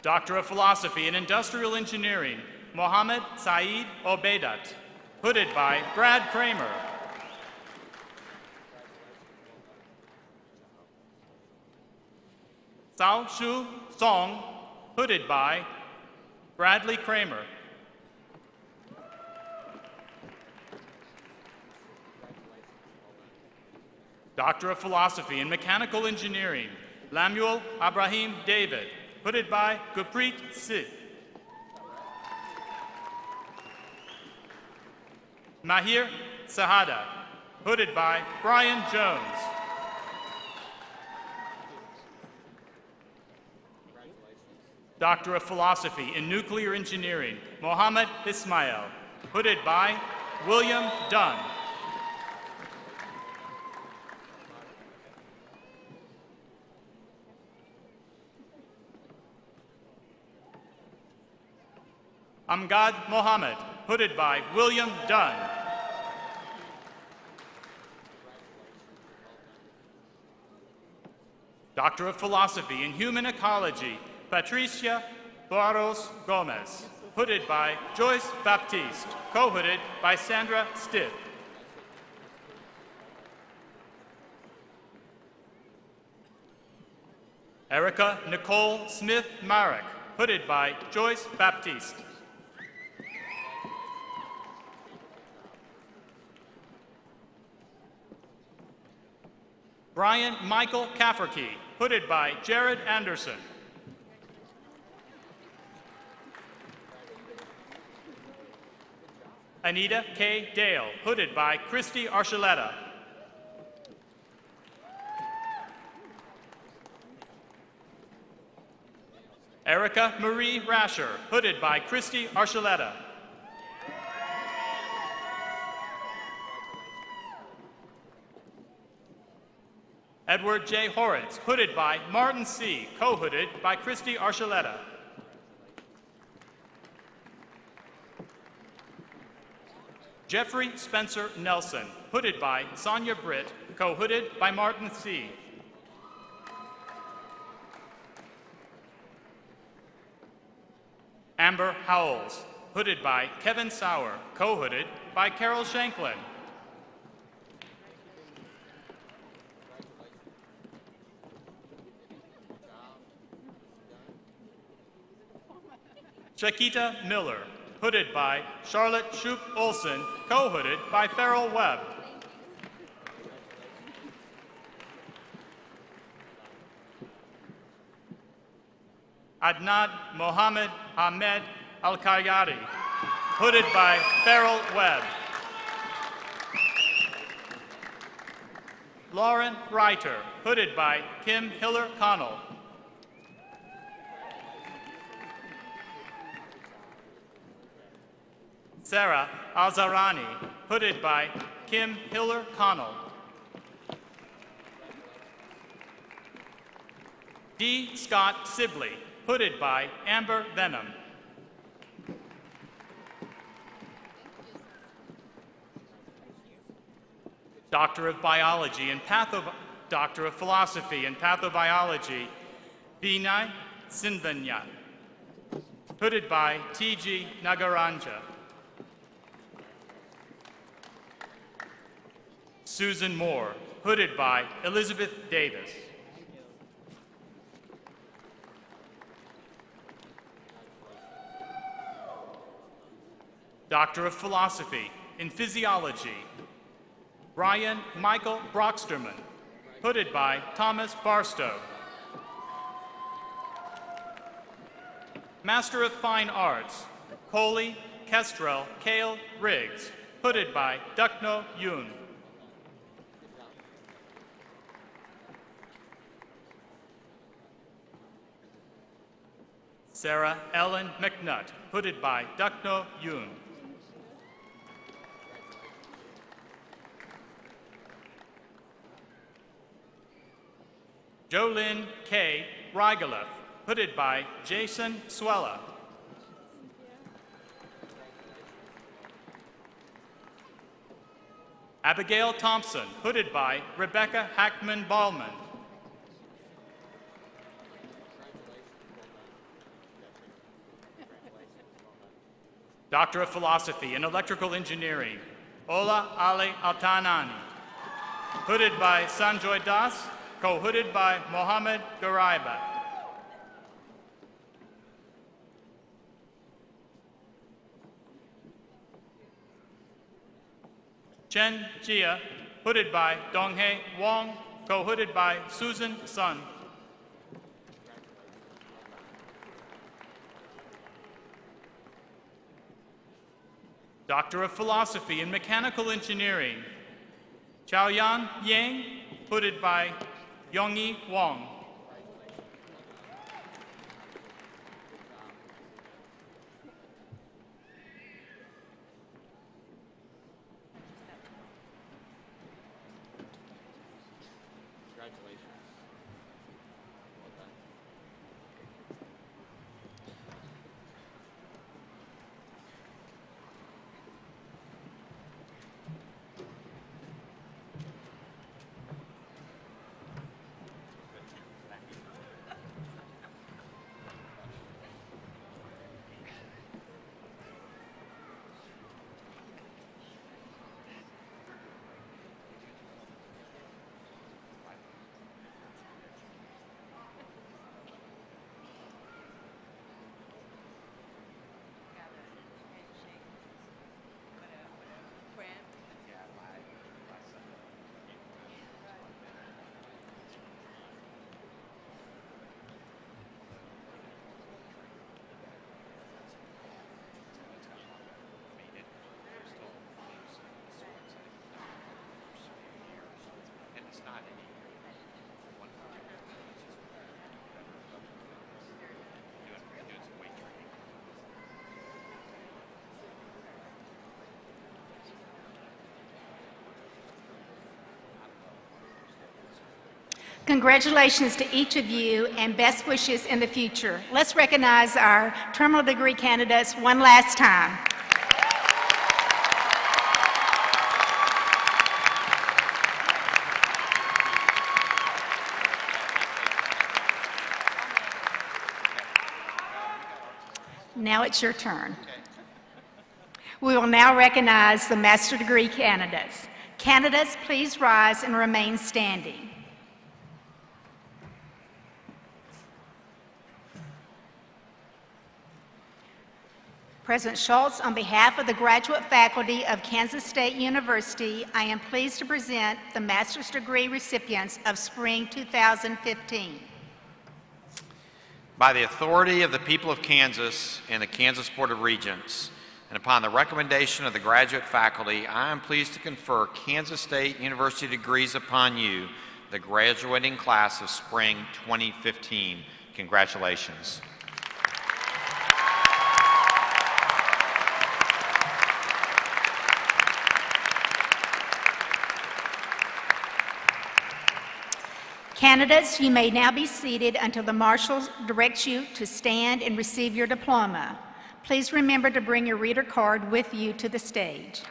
Doctor of Philosophy in Industrial Engineering, Mohammed Saeed Obedat, hooded by Brad Kramer. Sao Shu Song, hooded by Bradley Kramer. Doctor of Philosophy in Mechanical Engineering, Lamuel Abrahim David, hooded by Gurpreet Singh. Mahir Sahada, hooded by Brian Jones. Doctor of Philosophy in Nuclear Engineering, Mohammed Ismail, hooded by William Dunn. Amgad Mohammed, hooded by William Dunn. Doctor of Philosophy in Human Ecology, Patricia Barros Gomez, hooded by Joyce Baptiste, co-hooded by Sandra Stitt. Erica Nicole Smith Marek, hooded by Joyce Baptiste. Brian Michael Cafferkey, hooded by Jared Anderson. Anita K. Dale, hooded by Kristy Archuleta. Erica Marie Rasher, hooded by Kristy Archuleta. Edward J. Horitz, hooded by Martin Seay., co-hooded by Kristy Archuleta. Jeffrey Spencer Nelson, hooded by Sonya Britt, co-hooded by Martin Seay. Amber Howells, hooded by Kevin Sauer, co-hooded by Carol Shanklin. Chiquita Miller, hooded by Charlotte Shoup Olson, co-hooded by Farrell Webb. Adnan Mohammed Ahmed Al-Karyari, hooded by Farrell Webb. Lauren Reiter, hooded by Kim Hiller Connell. Sarah Azarani, hooded by Kim Hiller Connell. D. Scott Sibley, hooded by Amber Vennum. Doctor of Biology and Patho Doctor of Philosophy and Pathobiology, Vinay Sinvanya, hooded by T.G. Nagaraja. Susan Moore, hooded by Elizabeth Davis. Doctor of Philosophy in Physiology, Brian Michael Brocksterman, hooded by Thomas Barstow. Master of Fine Arts, Coley Kestrel Kale Riggs, hooded by Dukno Yoon. Sarah Ellen McNutt, hooded by Dukno Yoon. Jolyn K. Rigoloff, hooded by Jason Swella. Abigail Thompson, hooded by Rebecca Hackman Ballman. Doctor of Philosophy in Electrical Engineering, Ola Ali Altanani, hooded by Sanjoy Das, co-hooded by Mohammed Garaiba. Chen Jia, hooded by Donghae Wong, co-hooded by Susan Sun. Doctor of Philosophy in Mechanical Engineering, Chaoyan Yang, hooded by Yongyi Wong. Congratulations to each of you and best wishes in the future. Let's recognize our terminal degree candidates one last time. Now it's your turn. We will now recognize the master degree candidates. Candidates, please rise and remain standing. President Schulz, on behalf of the graduate faculty of Kansas State University, I am pleased to present the master's degree recipients of spring 2015. By the authority of the people of Kansas and the Kansas Board of Regents, and upon the recommendation of the graduate faculty, I am pleased to confer Kansas State University degrees upon you, the graduating class of spring 2015. Congratulations. Candidates, you may now be seated until the marshal directs you to stand and receive your diploma. Please remember to bring your reader card with you to the stage.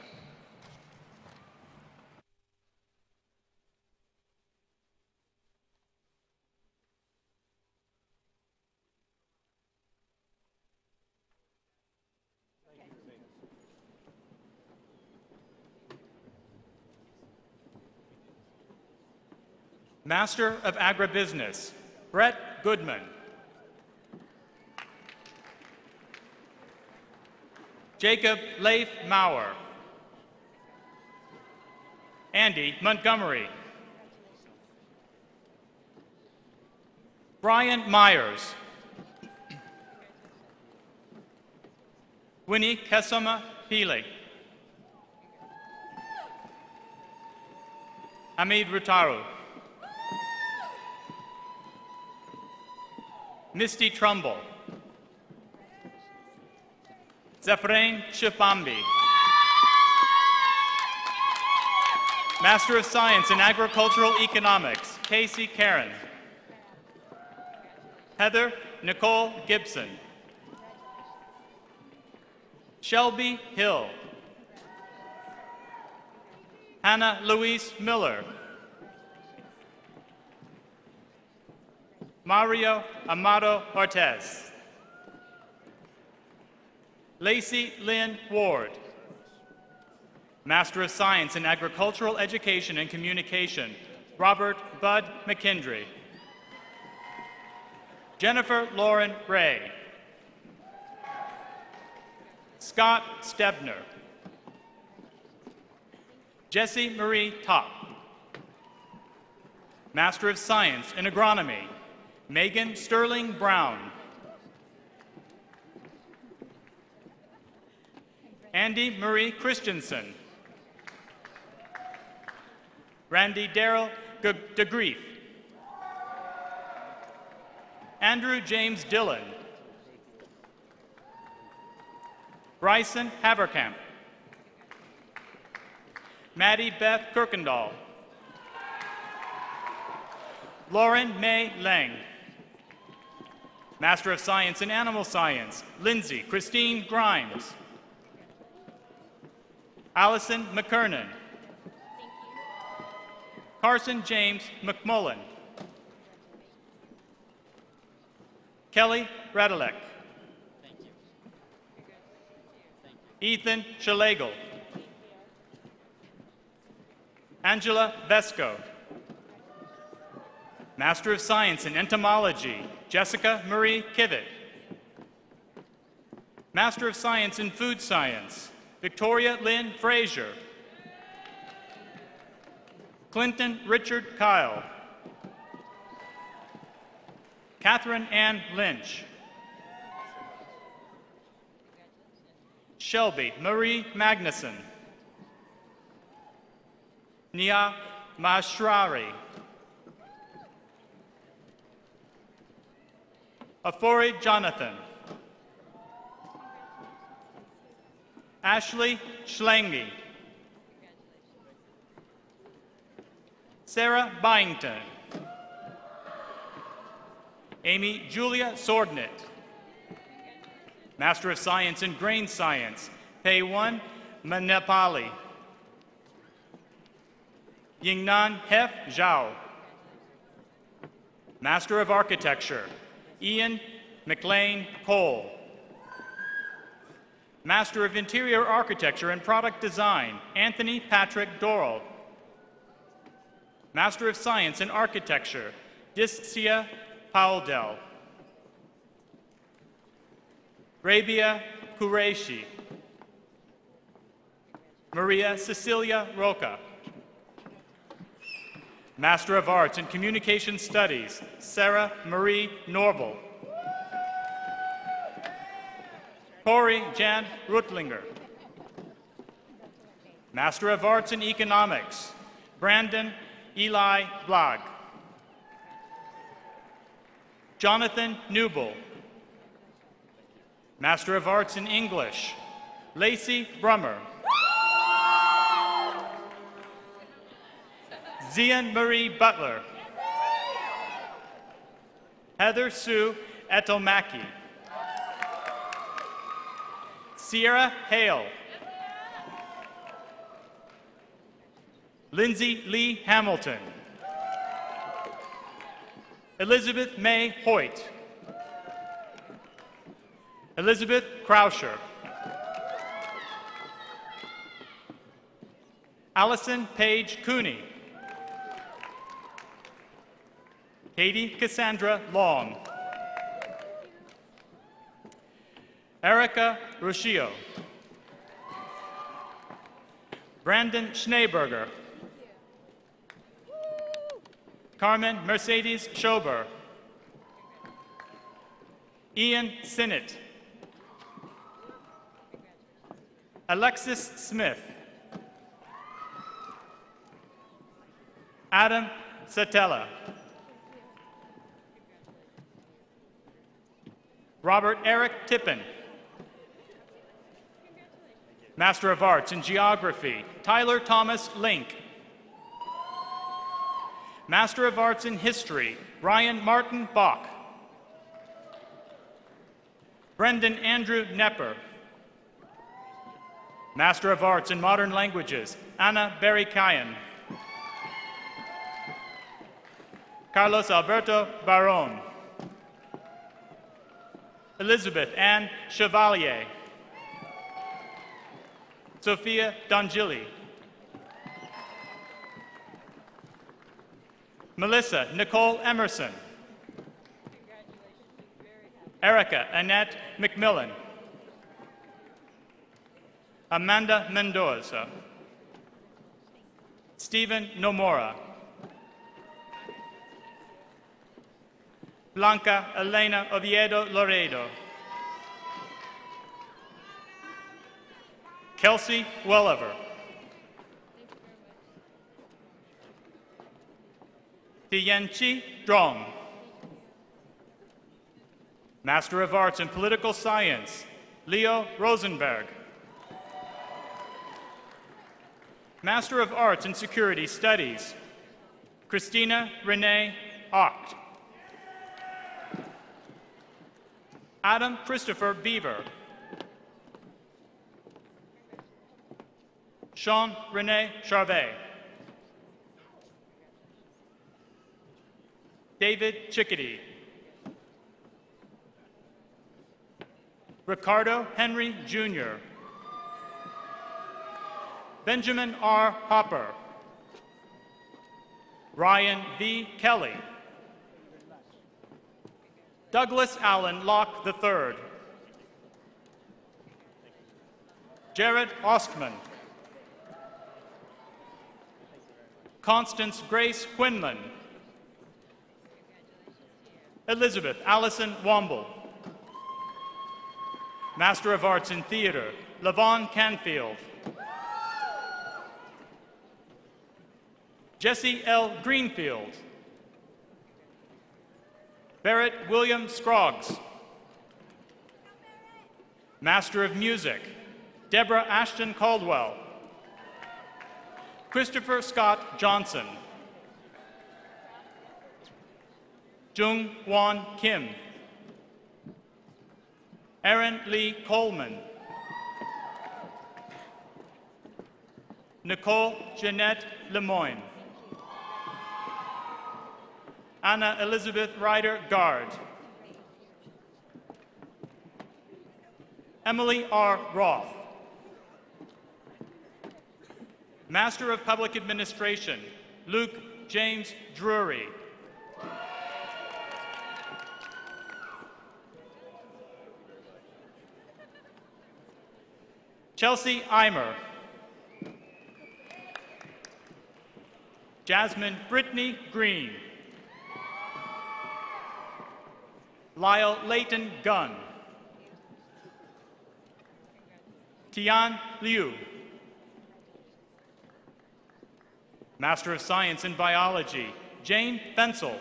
Master of Agribusiness, Brett Goodman. Jacob Leif Maurer. Andy Montgomery. Brian Myers. Winnie Kesoma Pili. Hamid Rutaru. Misty Trumbull. Zephyrin Shipambi. Master of Science in Agricultural Economics, Casey Karen. Heather Nicole Gibson. Shelby Hill. Hannah Louise Miller. Mario Amado Ortez. Lacey Lynn Ward. Master of Science in Agricultural Education and Communication, Robert Bud McKendry. Jennifer Lauren Ray. Scott Stebner. Jesse Marie Top. Master of Science in Agronomy, Megan Sterling Brown. Andy Marie Christensen. Randy Darrell DeGrief. Andrew James Dillon. Bryson Haverkamp. Maddie Beth Kirkendall. Lauren May Lang. Master of Science in Animal Science, Lindsay Christine Grimes. Allison McKernan. Carson James McMullen. Kelly Radilek. Ethan Schlegel. Angela Vesco. Master of Science in Entomology, Jessica Marie Kivett. Master of Science in Food Science, Victoria Lynn Frazier. Clinton Richard Kyle. Catherine Ann Lynch. Shelby Marie Magnuson. Nia Mashrari. Afori Jonathan. Ashley Schlange. Sarah Byington. Amy Julia Swordnit. Master of Science in Grain Science, Pei1 Manepali. Yingnan Hef Zhao. Master of Architecture, Ian McLean Cole. Master of Interior Architecture and Product Design, Anthony Patrick Doral. Master of Science in Architecture, Discia Pauldel. Rabia Qureshi. Maria Cecilia Roca. Master of Arts in Communication Studies, Sarah Marie Norval. Corey Jan Rutlinger. Master of Arts in Economics, Brandon Eli Blag. Jonathan Newble. Master of Arts in English, Lacey Brummer. Zian Marie Butler. Heather Sue Etomaki. Sierra Hale. Lindsay Lee Hamilton. Elizabeth May Hoyt. Elizabeth Krauscher. Allison Page Cooney. Katie Cassandra Long. Erica Ruscio. Brandon Schneeberger. Carmen Mercedes Schober. Ian Sinnott. Alexis Smith. Adam Satella. Robert Eric Tippin. Master of Arts in Geography, Tyler Thomas Link. Master of Arts in History, Ryan Martin Bach. Brendan Andrew Nepper. Master of Arts in Modern Languages, Anna Berry Kayan. Carlos Alberto Baron. Elizabeth Ann Chevalier. Sophia Dongili. Melissa Nicole Emerson. Erica Annette McMillan. Amanda Mendoza. Stephen Nomora. Blanca Elena Oviedo Loredo. Kelsey Welliver. Tianchi Drong. Master of Arts in Political Science, Leo Rosenberg. Master of Arts in Security Studies, Christina Renee Ocht. Adam Christopher Beaver. Sean Rene Charvet. David Chickadee. Ricardo Henry Jr. Benjamin R. Hopper. Ryan V. Kelly. Douglas Allen Locke III. Jared Ostman. Constance Grace Quinlan. Elizabeth Allison Womble. Master of Arts in Theater, Lavon Canfield. Jesse L. Greenfield. Barrett William Scroggs. Master of Music, Deborah Ashton Caldwell. Christopher Scott Johnson. Jung Won Kim, Aaron Lee Coleman, Nicole Jeanette Lemoyne, Anna Elizabeth Ryder Guard, Emily R. Roth, Master of Public Administration, Luke James Drury. Chelsea Eimer. Jasmine Brittany Green. Lyle Layton Gunn. Tian Liu. Master of Science in Biology, Jane Fensel.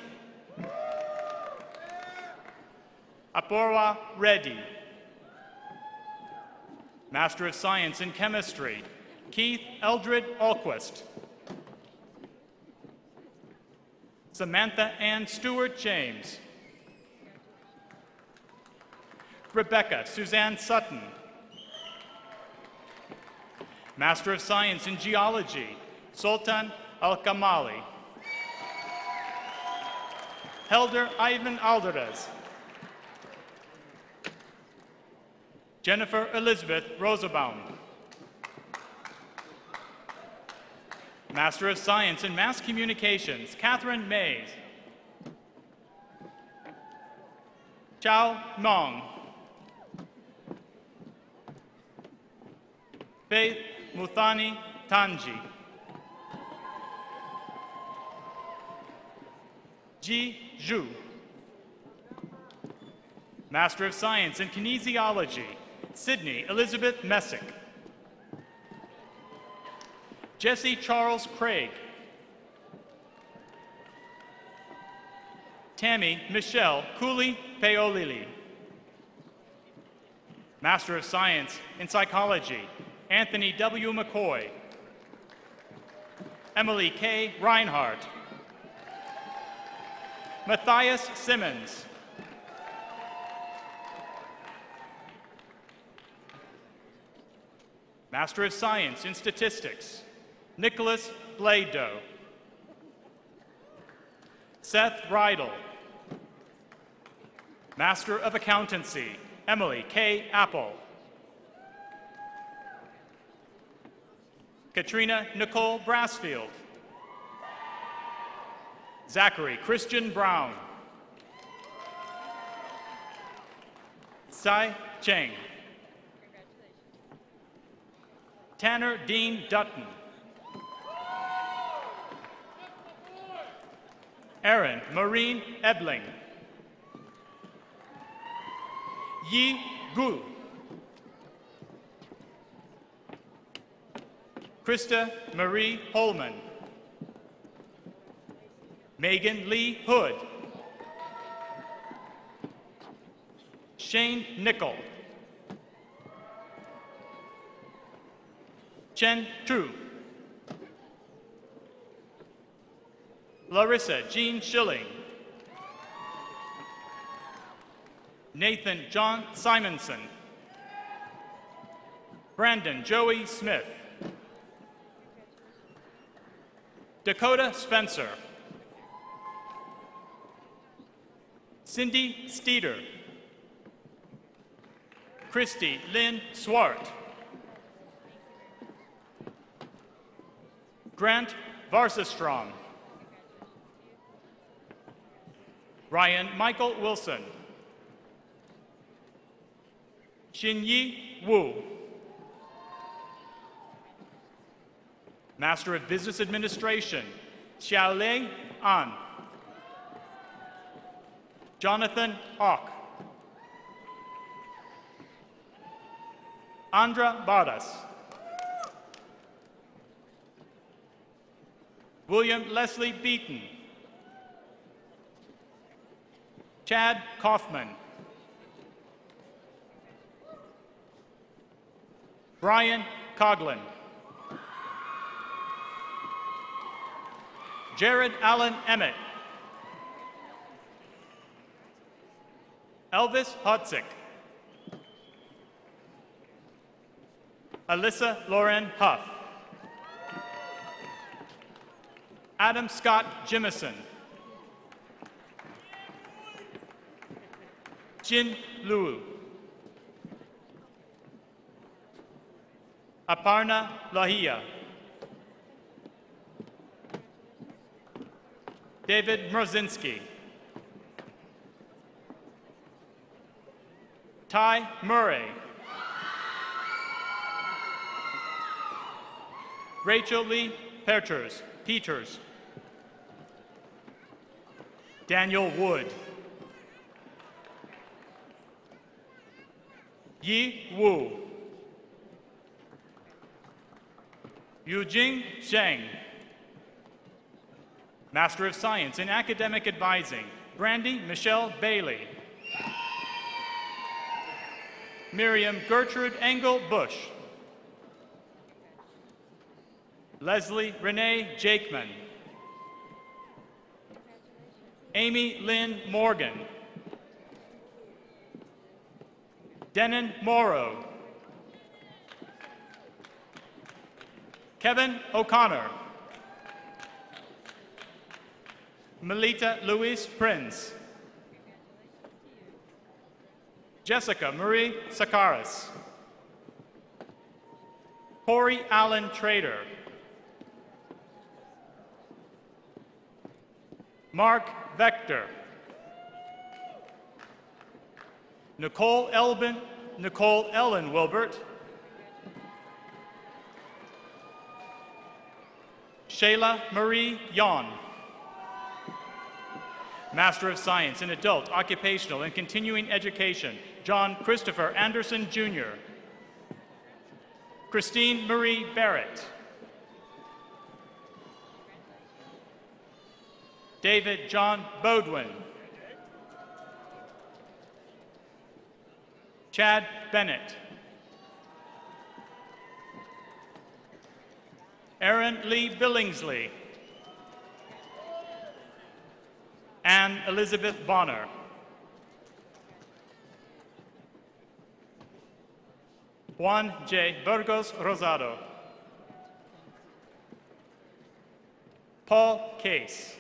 Apurva Reddy. Master of Science in Chemistry, Keith Eldred Alquist. Samantha Ann Stewart James. Rebecca Suzanne Sutton. Master of Science in Geology, Sultan Al-Kamali. Helder Ivan Alderez. Jennifer Elizabeth Rosenbaum. Master of Science in Mass Communications, Catherine Mays. Chao Mong. Faith Muthani Tanji. Ji Zhu. Master of Science in Kinesiology, Sydney Elizabeth Messick. Jesse Charles Craig. Tammy Michelle Cooley Peolili. Master of Science in Psychology, Anthony W. McCoy. Emily K. Reinhardt. Matthias Simmons. Master of Science in Statistics, Nicholas Blado. Seth Rydell. Master of Accountancy, Emily K. Apple. Katrina Nicole Brassfield. Zachary Christian Brown. Sai Cheng. Tanner Dean Dutton. Erin Marine Ebling. Yi Gu. Krista Marie Holman. Megan Lee Hood. Shane Nickel. Chen Chu. Larissa Jean Schilling. Nathan John Simonson. Brandon Joey Smith. Dakota Spencer. Cindy Steeder. Christy Lynn Swart. Grant Varsastrom. Ryan Michael Wilson. Xinyi Wu. Master of Business Administration, Xiaolei An. Jonathan Ock. Andra Bardas. William Leslie Beaton. Chad Kaufman. Brian Coglin. Jared Allen Emmett. Elvis Hotzik. Alyssa Lauren Huff. Adam Scott Jimison. Jin Lu. Aparna Lahia. David Mrozinski. Ty Murray. Rachel Lee Peters. Peters. Daniel Wood. Yi Wu. Yujing Zheng. Master of Science in Academic Advising, Brandy Michelle Bailey. Miriam Gertrude Engel Bush. Leslie Renee Jakeman. Amy Lynn Morgan. Denon Morrow. Kevin O'Connor. Melita Louise Prince. Jessica Marie Sakaris. Corey Allen Trader. Mark Vector. Nicole Elbin, Nicole Ellen Wilbert. Shayla Marie Yon. Master of Science in Adult, Occupational, and Continuing Education, John Christopher Anderson, Jr. Christine Marie Barrett. David John Bodwin. Chad Bennett. Aaron Lee Billingsley. Anne Elizabeth Bonner. Juan J. Burgos Rosado. Paul Case.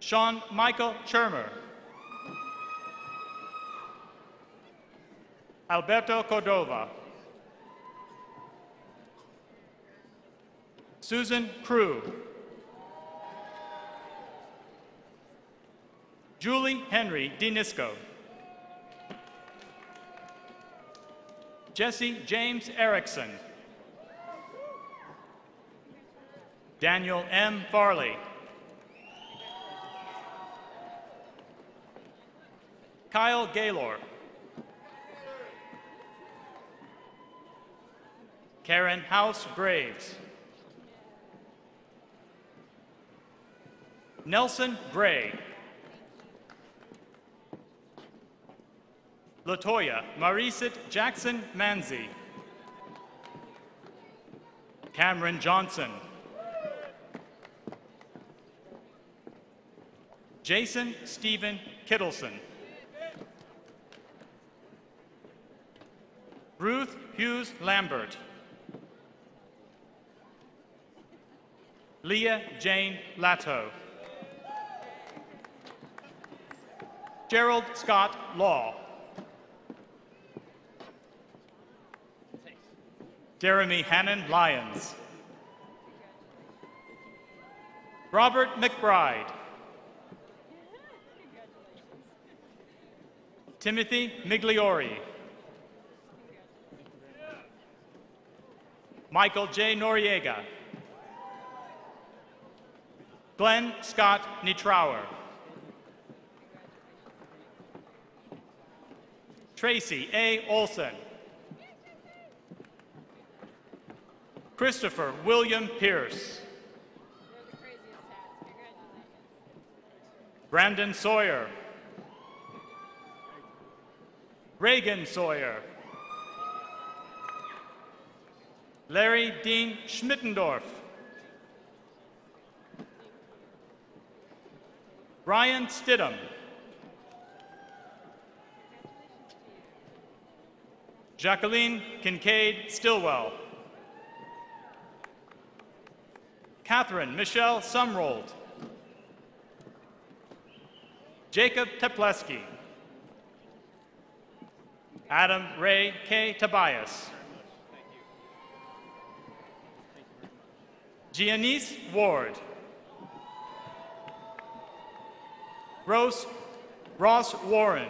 Sean Michael Chermer. Alberto Cordova. Susan Crew. Julie Henry Denisco. Jesse James Erickson. Daniel M. Farley. Kyle Gaylor. Karen House Graves. Nelson Gray. Latoya Marisit Jackson Manzi. Cameron Johnson. Jason Stephen Kittleson. Ruth Hughes Lambert. Leah Jane Lato. Gerald Scott Law. Jeremy Hannon Lyons. Robert McBride. Timothy Migliori. Michael J. Noriega. Glenn Scott Nitrower. Tracy A. Olson. Christopher William Pierce. Brandon Sawyer. Reagan Sawyer. Larry Dean Schmittendorf. Ryan Stidham. Jacqueline Kincaid Stillwell. Catherine Michelle Sumrold. Jacob Tepleski. Adam Ray K. Tobias. Giannice Ward. Rose Ross Warren.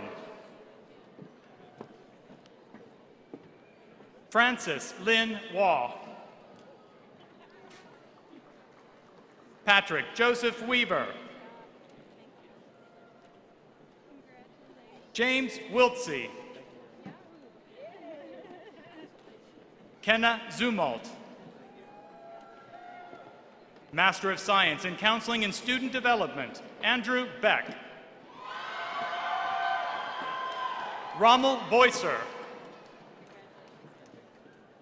Francis Lynn Waugh. Patrick Joseph Weaver. James Wiltsey. Kenna Zumalt. Master of Science in Counseling and Student Development, Andrew Beck. Rommel Boyser.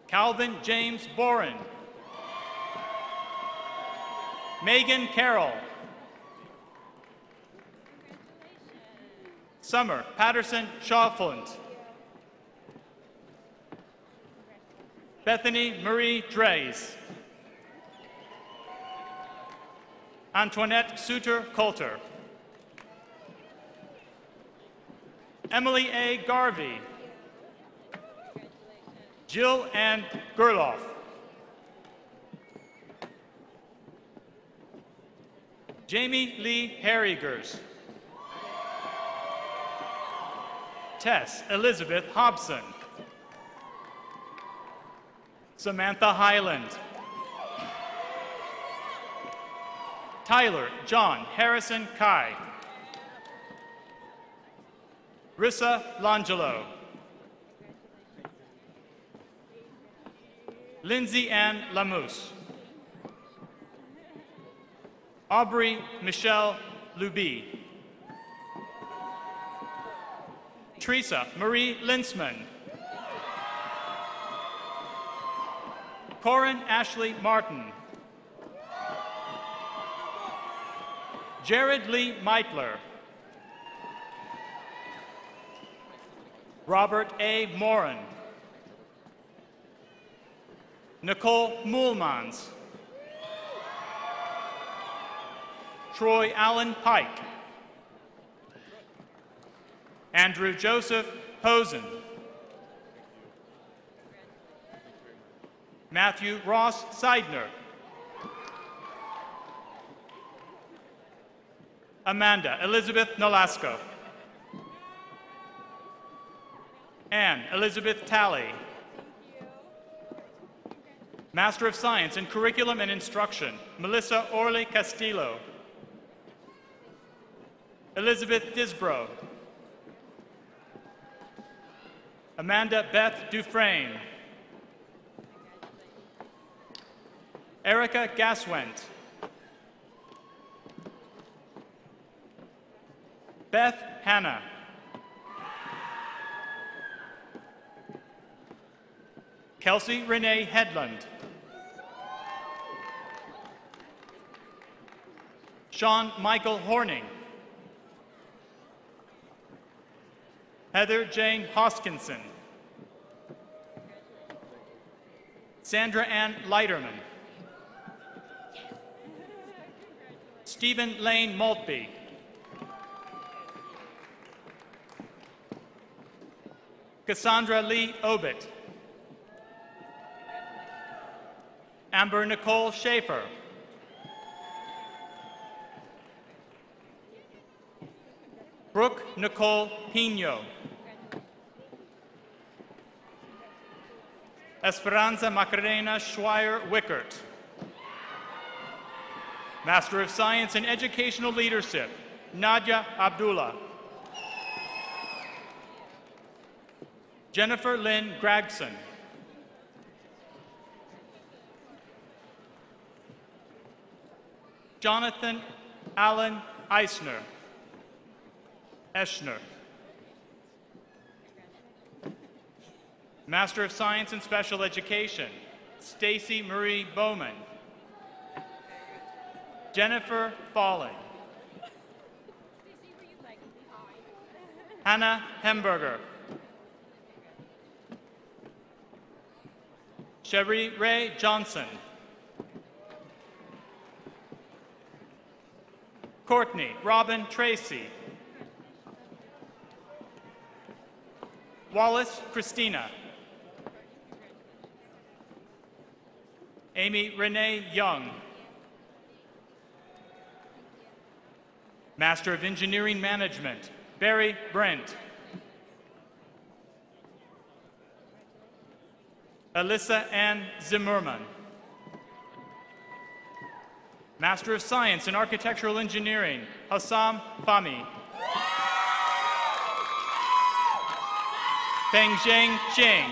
Calvin James Boren. Megan Carroll. Summer Patterson Shawflunt. Bethany Marie Dreys. Antoinette Suter Coulter. Emily A. Garvey. Jill Ann Gerloff. Jamie Lee Harrigers. Tess Elizabeth Hobson. Samantha Highland. Tyler John Harrison Kai. Rissa Langelo. Lindsay Ann Lamousse. Aubrey Michelle Luby. Teresa Marie Linsman. Corin Ashley Martin. Jared Lee Meitler. Robert A. Morin. Nicole Moolmans. Troy Allen Pike. Andrew Joseph Posen. Matthew Ross Seidner. Amanda Elizabeth Nolasco. Anne Elizabeth Talley. Master of Science in Curriculum and Instruction, Melissa Orley Castillo. Elizabeth Disbro. Amanda Beth Dufresne. Erica Gaswent. Beth Hannah. Kelsey Renee Headland. Sean Michael Horning. Heather Jane Hoskinson. Sandra Ann Leiterman. Stephen Lane Maltby. Cassandra Lee Obit. Amber Nicole Schaefer. Brooke Nicole Pino. Esperanza Macarena Schweier Wickert. Master of Science in Educational Leadership, Nadia Abdullah. Jennifer Lynn Gregson. Jonathan Allen Eisner. Eschner. Master of Science in Special Education, Stacy Marie Bowman. Jennifer Falling. Hannah Hemberger. Sherry Ray Johnson. Courtney Robin Tracy. Wallace Christina. Amy Renee Young. Master of Engineering Management, Barry Brent. Alyssa Ann Zimmerman. Master of Science in Architectural Engineering, Hassam Fahmy. Pengzheng Cheng.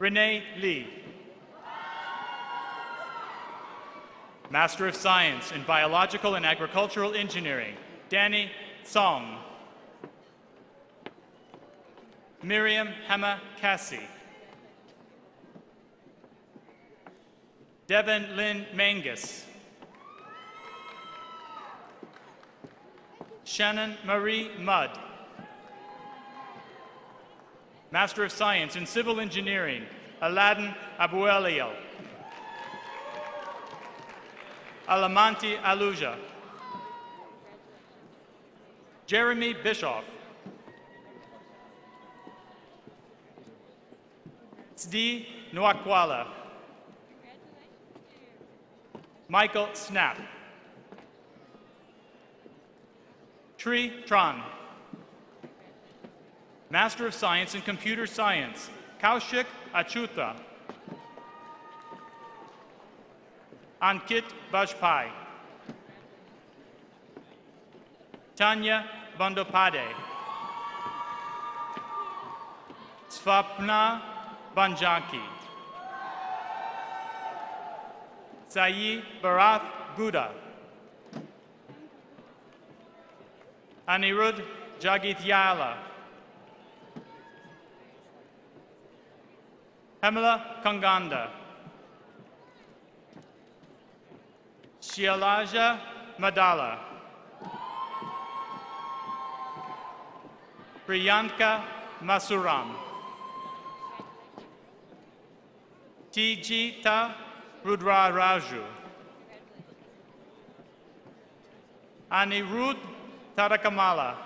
Renee Lee. Master of Science in Biological and Agricultural Engineering, Danny Song. Miriam Hema Cassie. Devin Lynn Mangus. Shannon Marie Mudd. Master of Science in Civil Engineering, Aladdin Abueliel. Alamanti Aluja. Jeremy Bischoff. Tzdi Nwakwala. Michael Snap. Tree Tran. Master of Science in Computer Science, Kaushik Achuta. Ankit Bajpai. Tanya Bandopade. Svapna Banjaki. Sayi Barath Guda. Anirudh Jagithyala. Pamela Kanganda. Shialaja Madala. Priyanka Masuram. Tijita Rudraraju. Anirudh Tarakamala.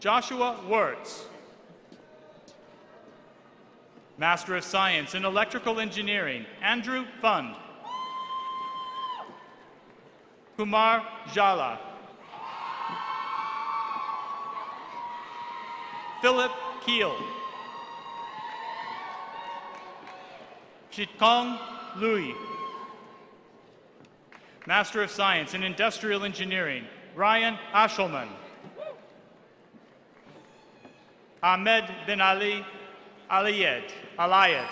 Joshua Wirtz. Master of Science in Electrical Engineering, Andrew Fund. Kumar Jala. Philip Keel. Chitkong Lui. Master of Science in Industrial Engineering, Ryan Ashelman. Ahmed bin Ali Aliyed, Alayed.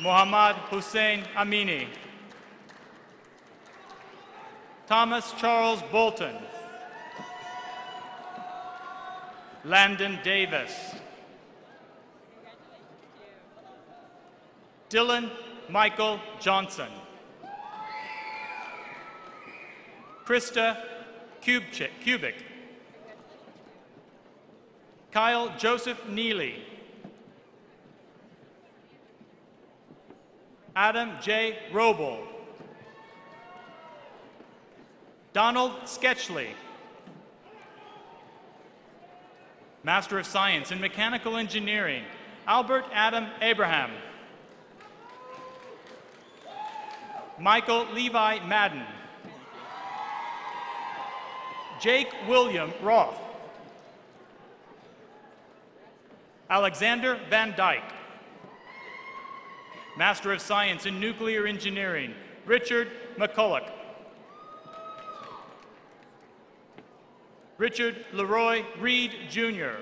Muhammad Hussein Amini. Thomas Charles Bolton. Landon Davis. Dylan Michael Johnson. Krista Kubik. Kyle Joseph Neely. Adam J. Roble. Donald Sketchley. Master of Science in Mechanical Engineering, Albert Adam Abraham. Michael Levi Madden. Jake William Roth. Alexander Van Dyke. Master of Science in Nuclear Engineering, Richard McCulloch. Richard Leroy Reed, Jr.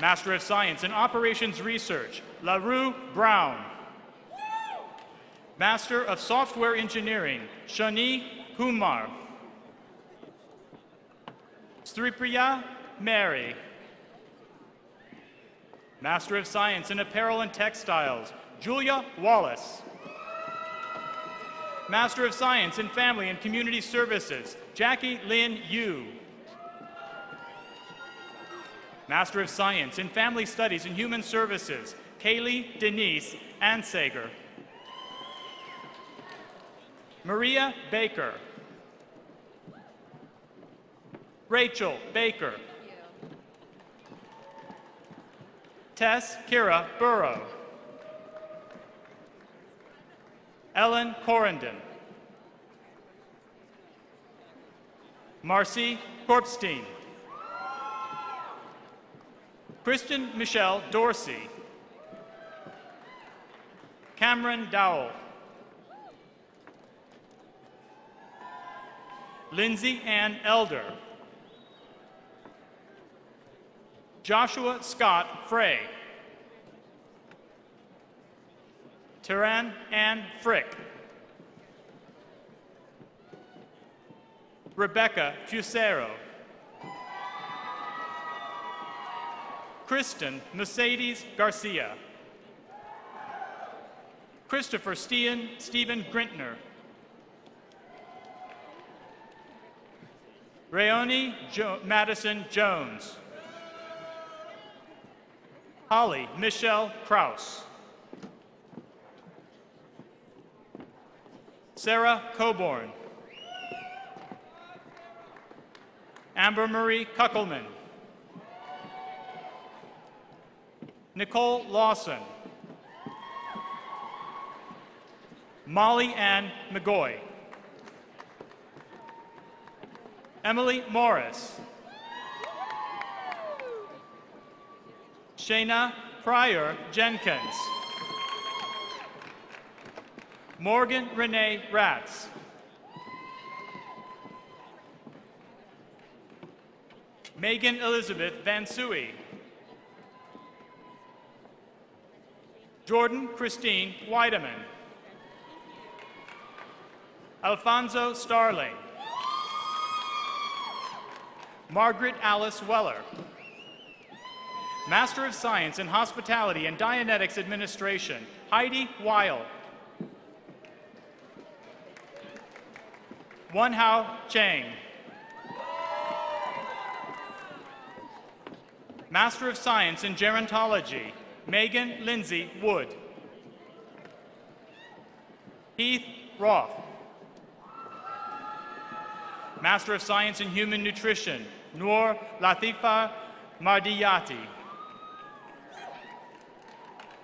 Master of Science in Operations Research, LaRue Brown. Master of Software Engineering, Shani Kumar. Sripriya Mary. Master of Science in Apparel and Textiles, Julia Wallace. Master of Science in Family and Community Services, Jackie Lynn Yu. Master of Science in Family Studies and Human Services, Kaylee Denise Ansager. Maria Baker. Rachel Baker. Tess Kira Burrow. Ellen Corendon. Marcy Korpstein. Kristen Michelle Dorsey. Cameron Dowell. Lindsay Ann Elder. Joshua Scott Frey. Taran Ann Frick. Rebecca Fusero. Kristen Mercedes Garcia. Christopher Steen, Stephen Grintner. Rayoni jo Madison Jones. Holly Michelle Kraus. Sarah Coburn. Amber Marie Kuckelman. Nicole Lawson. Molly Ann McGoy. Emily Morris. Shayna Pryor Jenkins. Morgan Renee Ratz. Megan Elizabeth Van Suey. Jordan Christine Weideman. Alfonso Starling. Margaret Alice Weller. Master of Science in Hospitality and Dietetics Administration, Heidi Weil. Wanhao Chang. Master of Science in Gerontology, Megan Lindsay Wood. Heath Roth. Master of Science in Human Nutrition, Noor Latifa Mardiyati.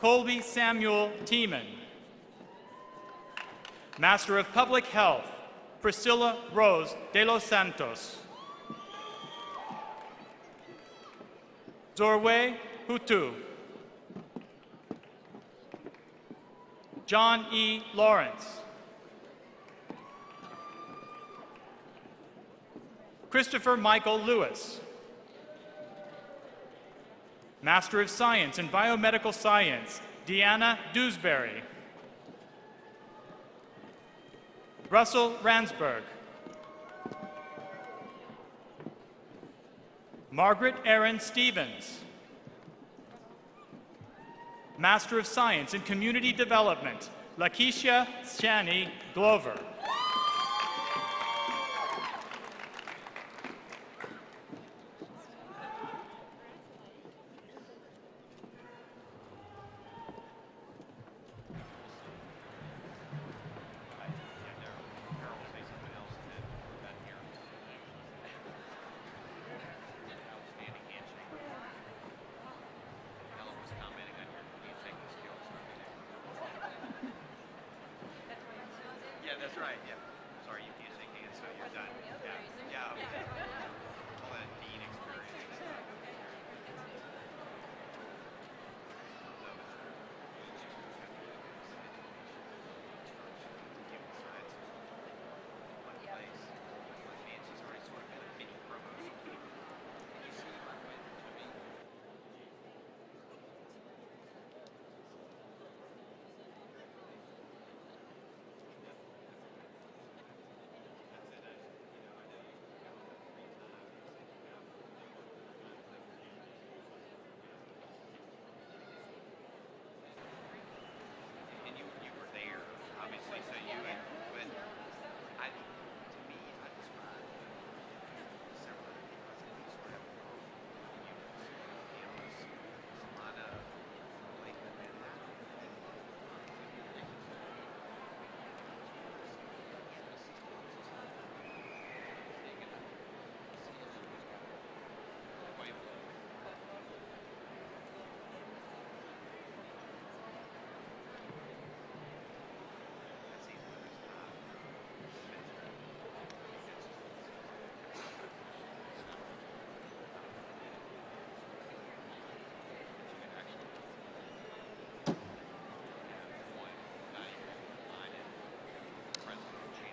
Colby Samuel Tiemann. Master of Public Health, Priscilla Rose de los Santos. Zorwe Hutu. John E. Lawrence. Christopher Michael Lewis. Master of Science in Biomedical Science, Deanna Dewsbury. Russell Ransberg. Margaret Erin Stevens. Master of Science in Community Development, Lakeisha Shani Glover.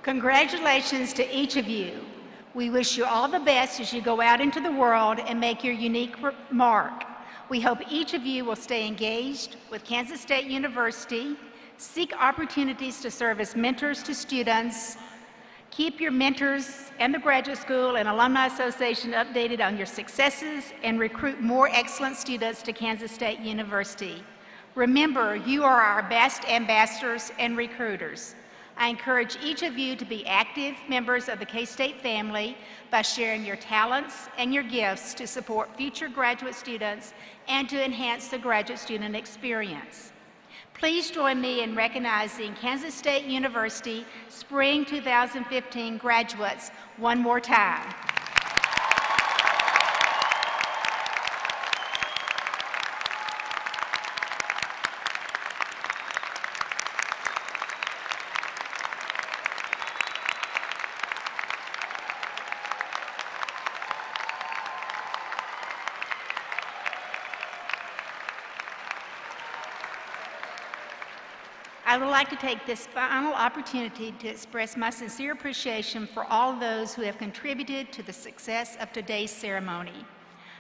Congratulations to each of you. We wish you all the best as you go out into the world and make your unique mark. We hope each of you will stay engaged with Kansas State University, seek opportunities to serve as mentors to students, keep your mentors and the Graduate School and Alumni Association updated on your successes, and recruit more excellent students to Kansas State University. Remember, you are our best ambassadors and recruiters. I encourage each of you to be active members of the K-State family by sharing your talents and your gifts to support future graduate students and to enhance the graduate student experience. Please join me in recognizing Kansas State University Spring 2015 graduates one more time. I would like to take this final opportunity to express my sincere appreciation for all those who have contributed to the success of today's ceremony.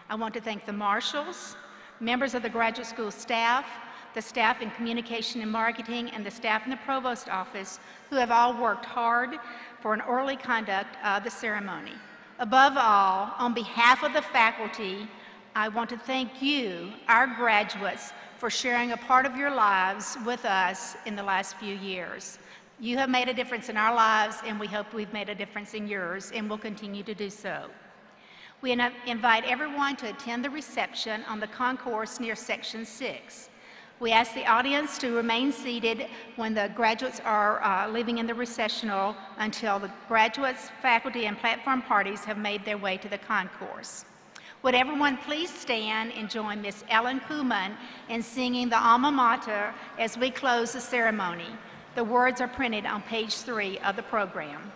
I want to thank the marshals, members of the graduate school staff, the staff in communication and marketing, and the staff in the provost office who have all worked hard for an orderly conduct of the ceremony. Above all, on behalf of the faculty, I want to thank you, our graduates, for sharing a part of your lives with us in the last few years. You have made a difference in our lives, and we hope we've made a difference in yours, and will continue to do so. We invite everyone to attend the reception on the concourse near Section 6. We ask the audience to remain seated when the graduates are uh, leaving in the recessional until the graduates, faculty, and platform parties have made their way to the concourse. Would everyone please stand and join Miss Ellen Kuhlman in singing the Alma Mater as we close the ceremony. The words are printed on page three of the program.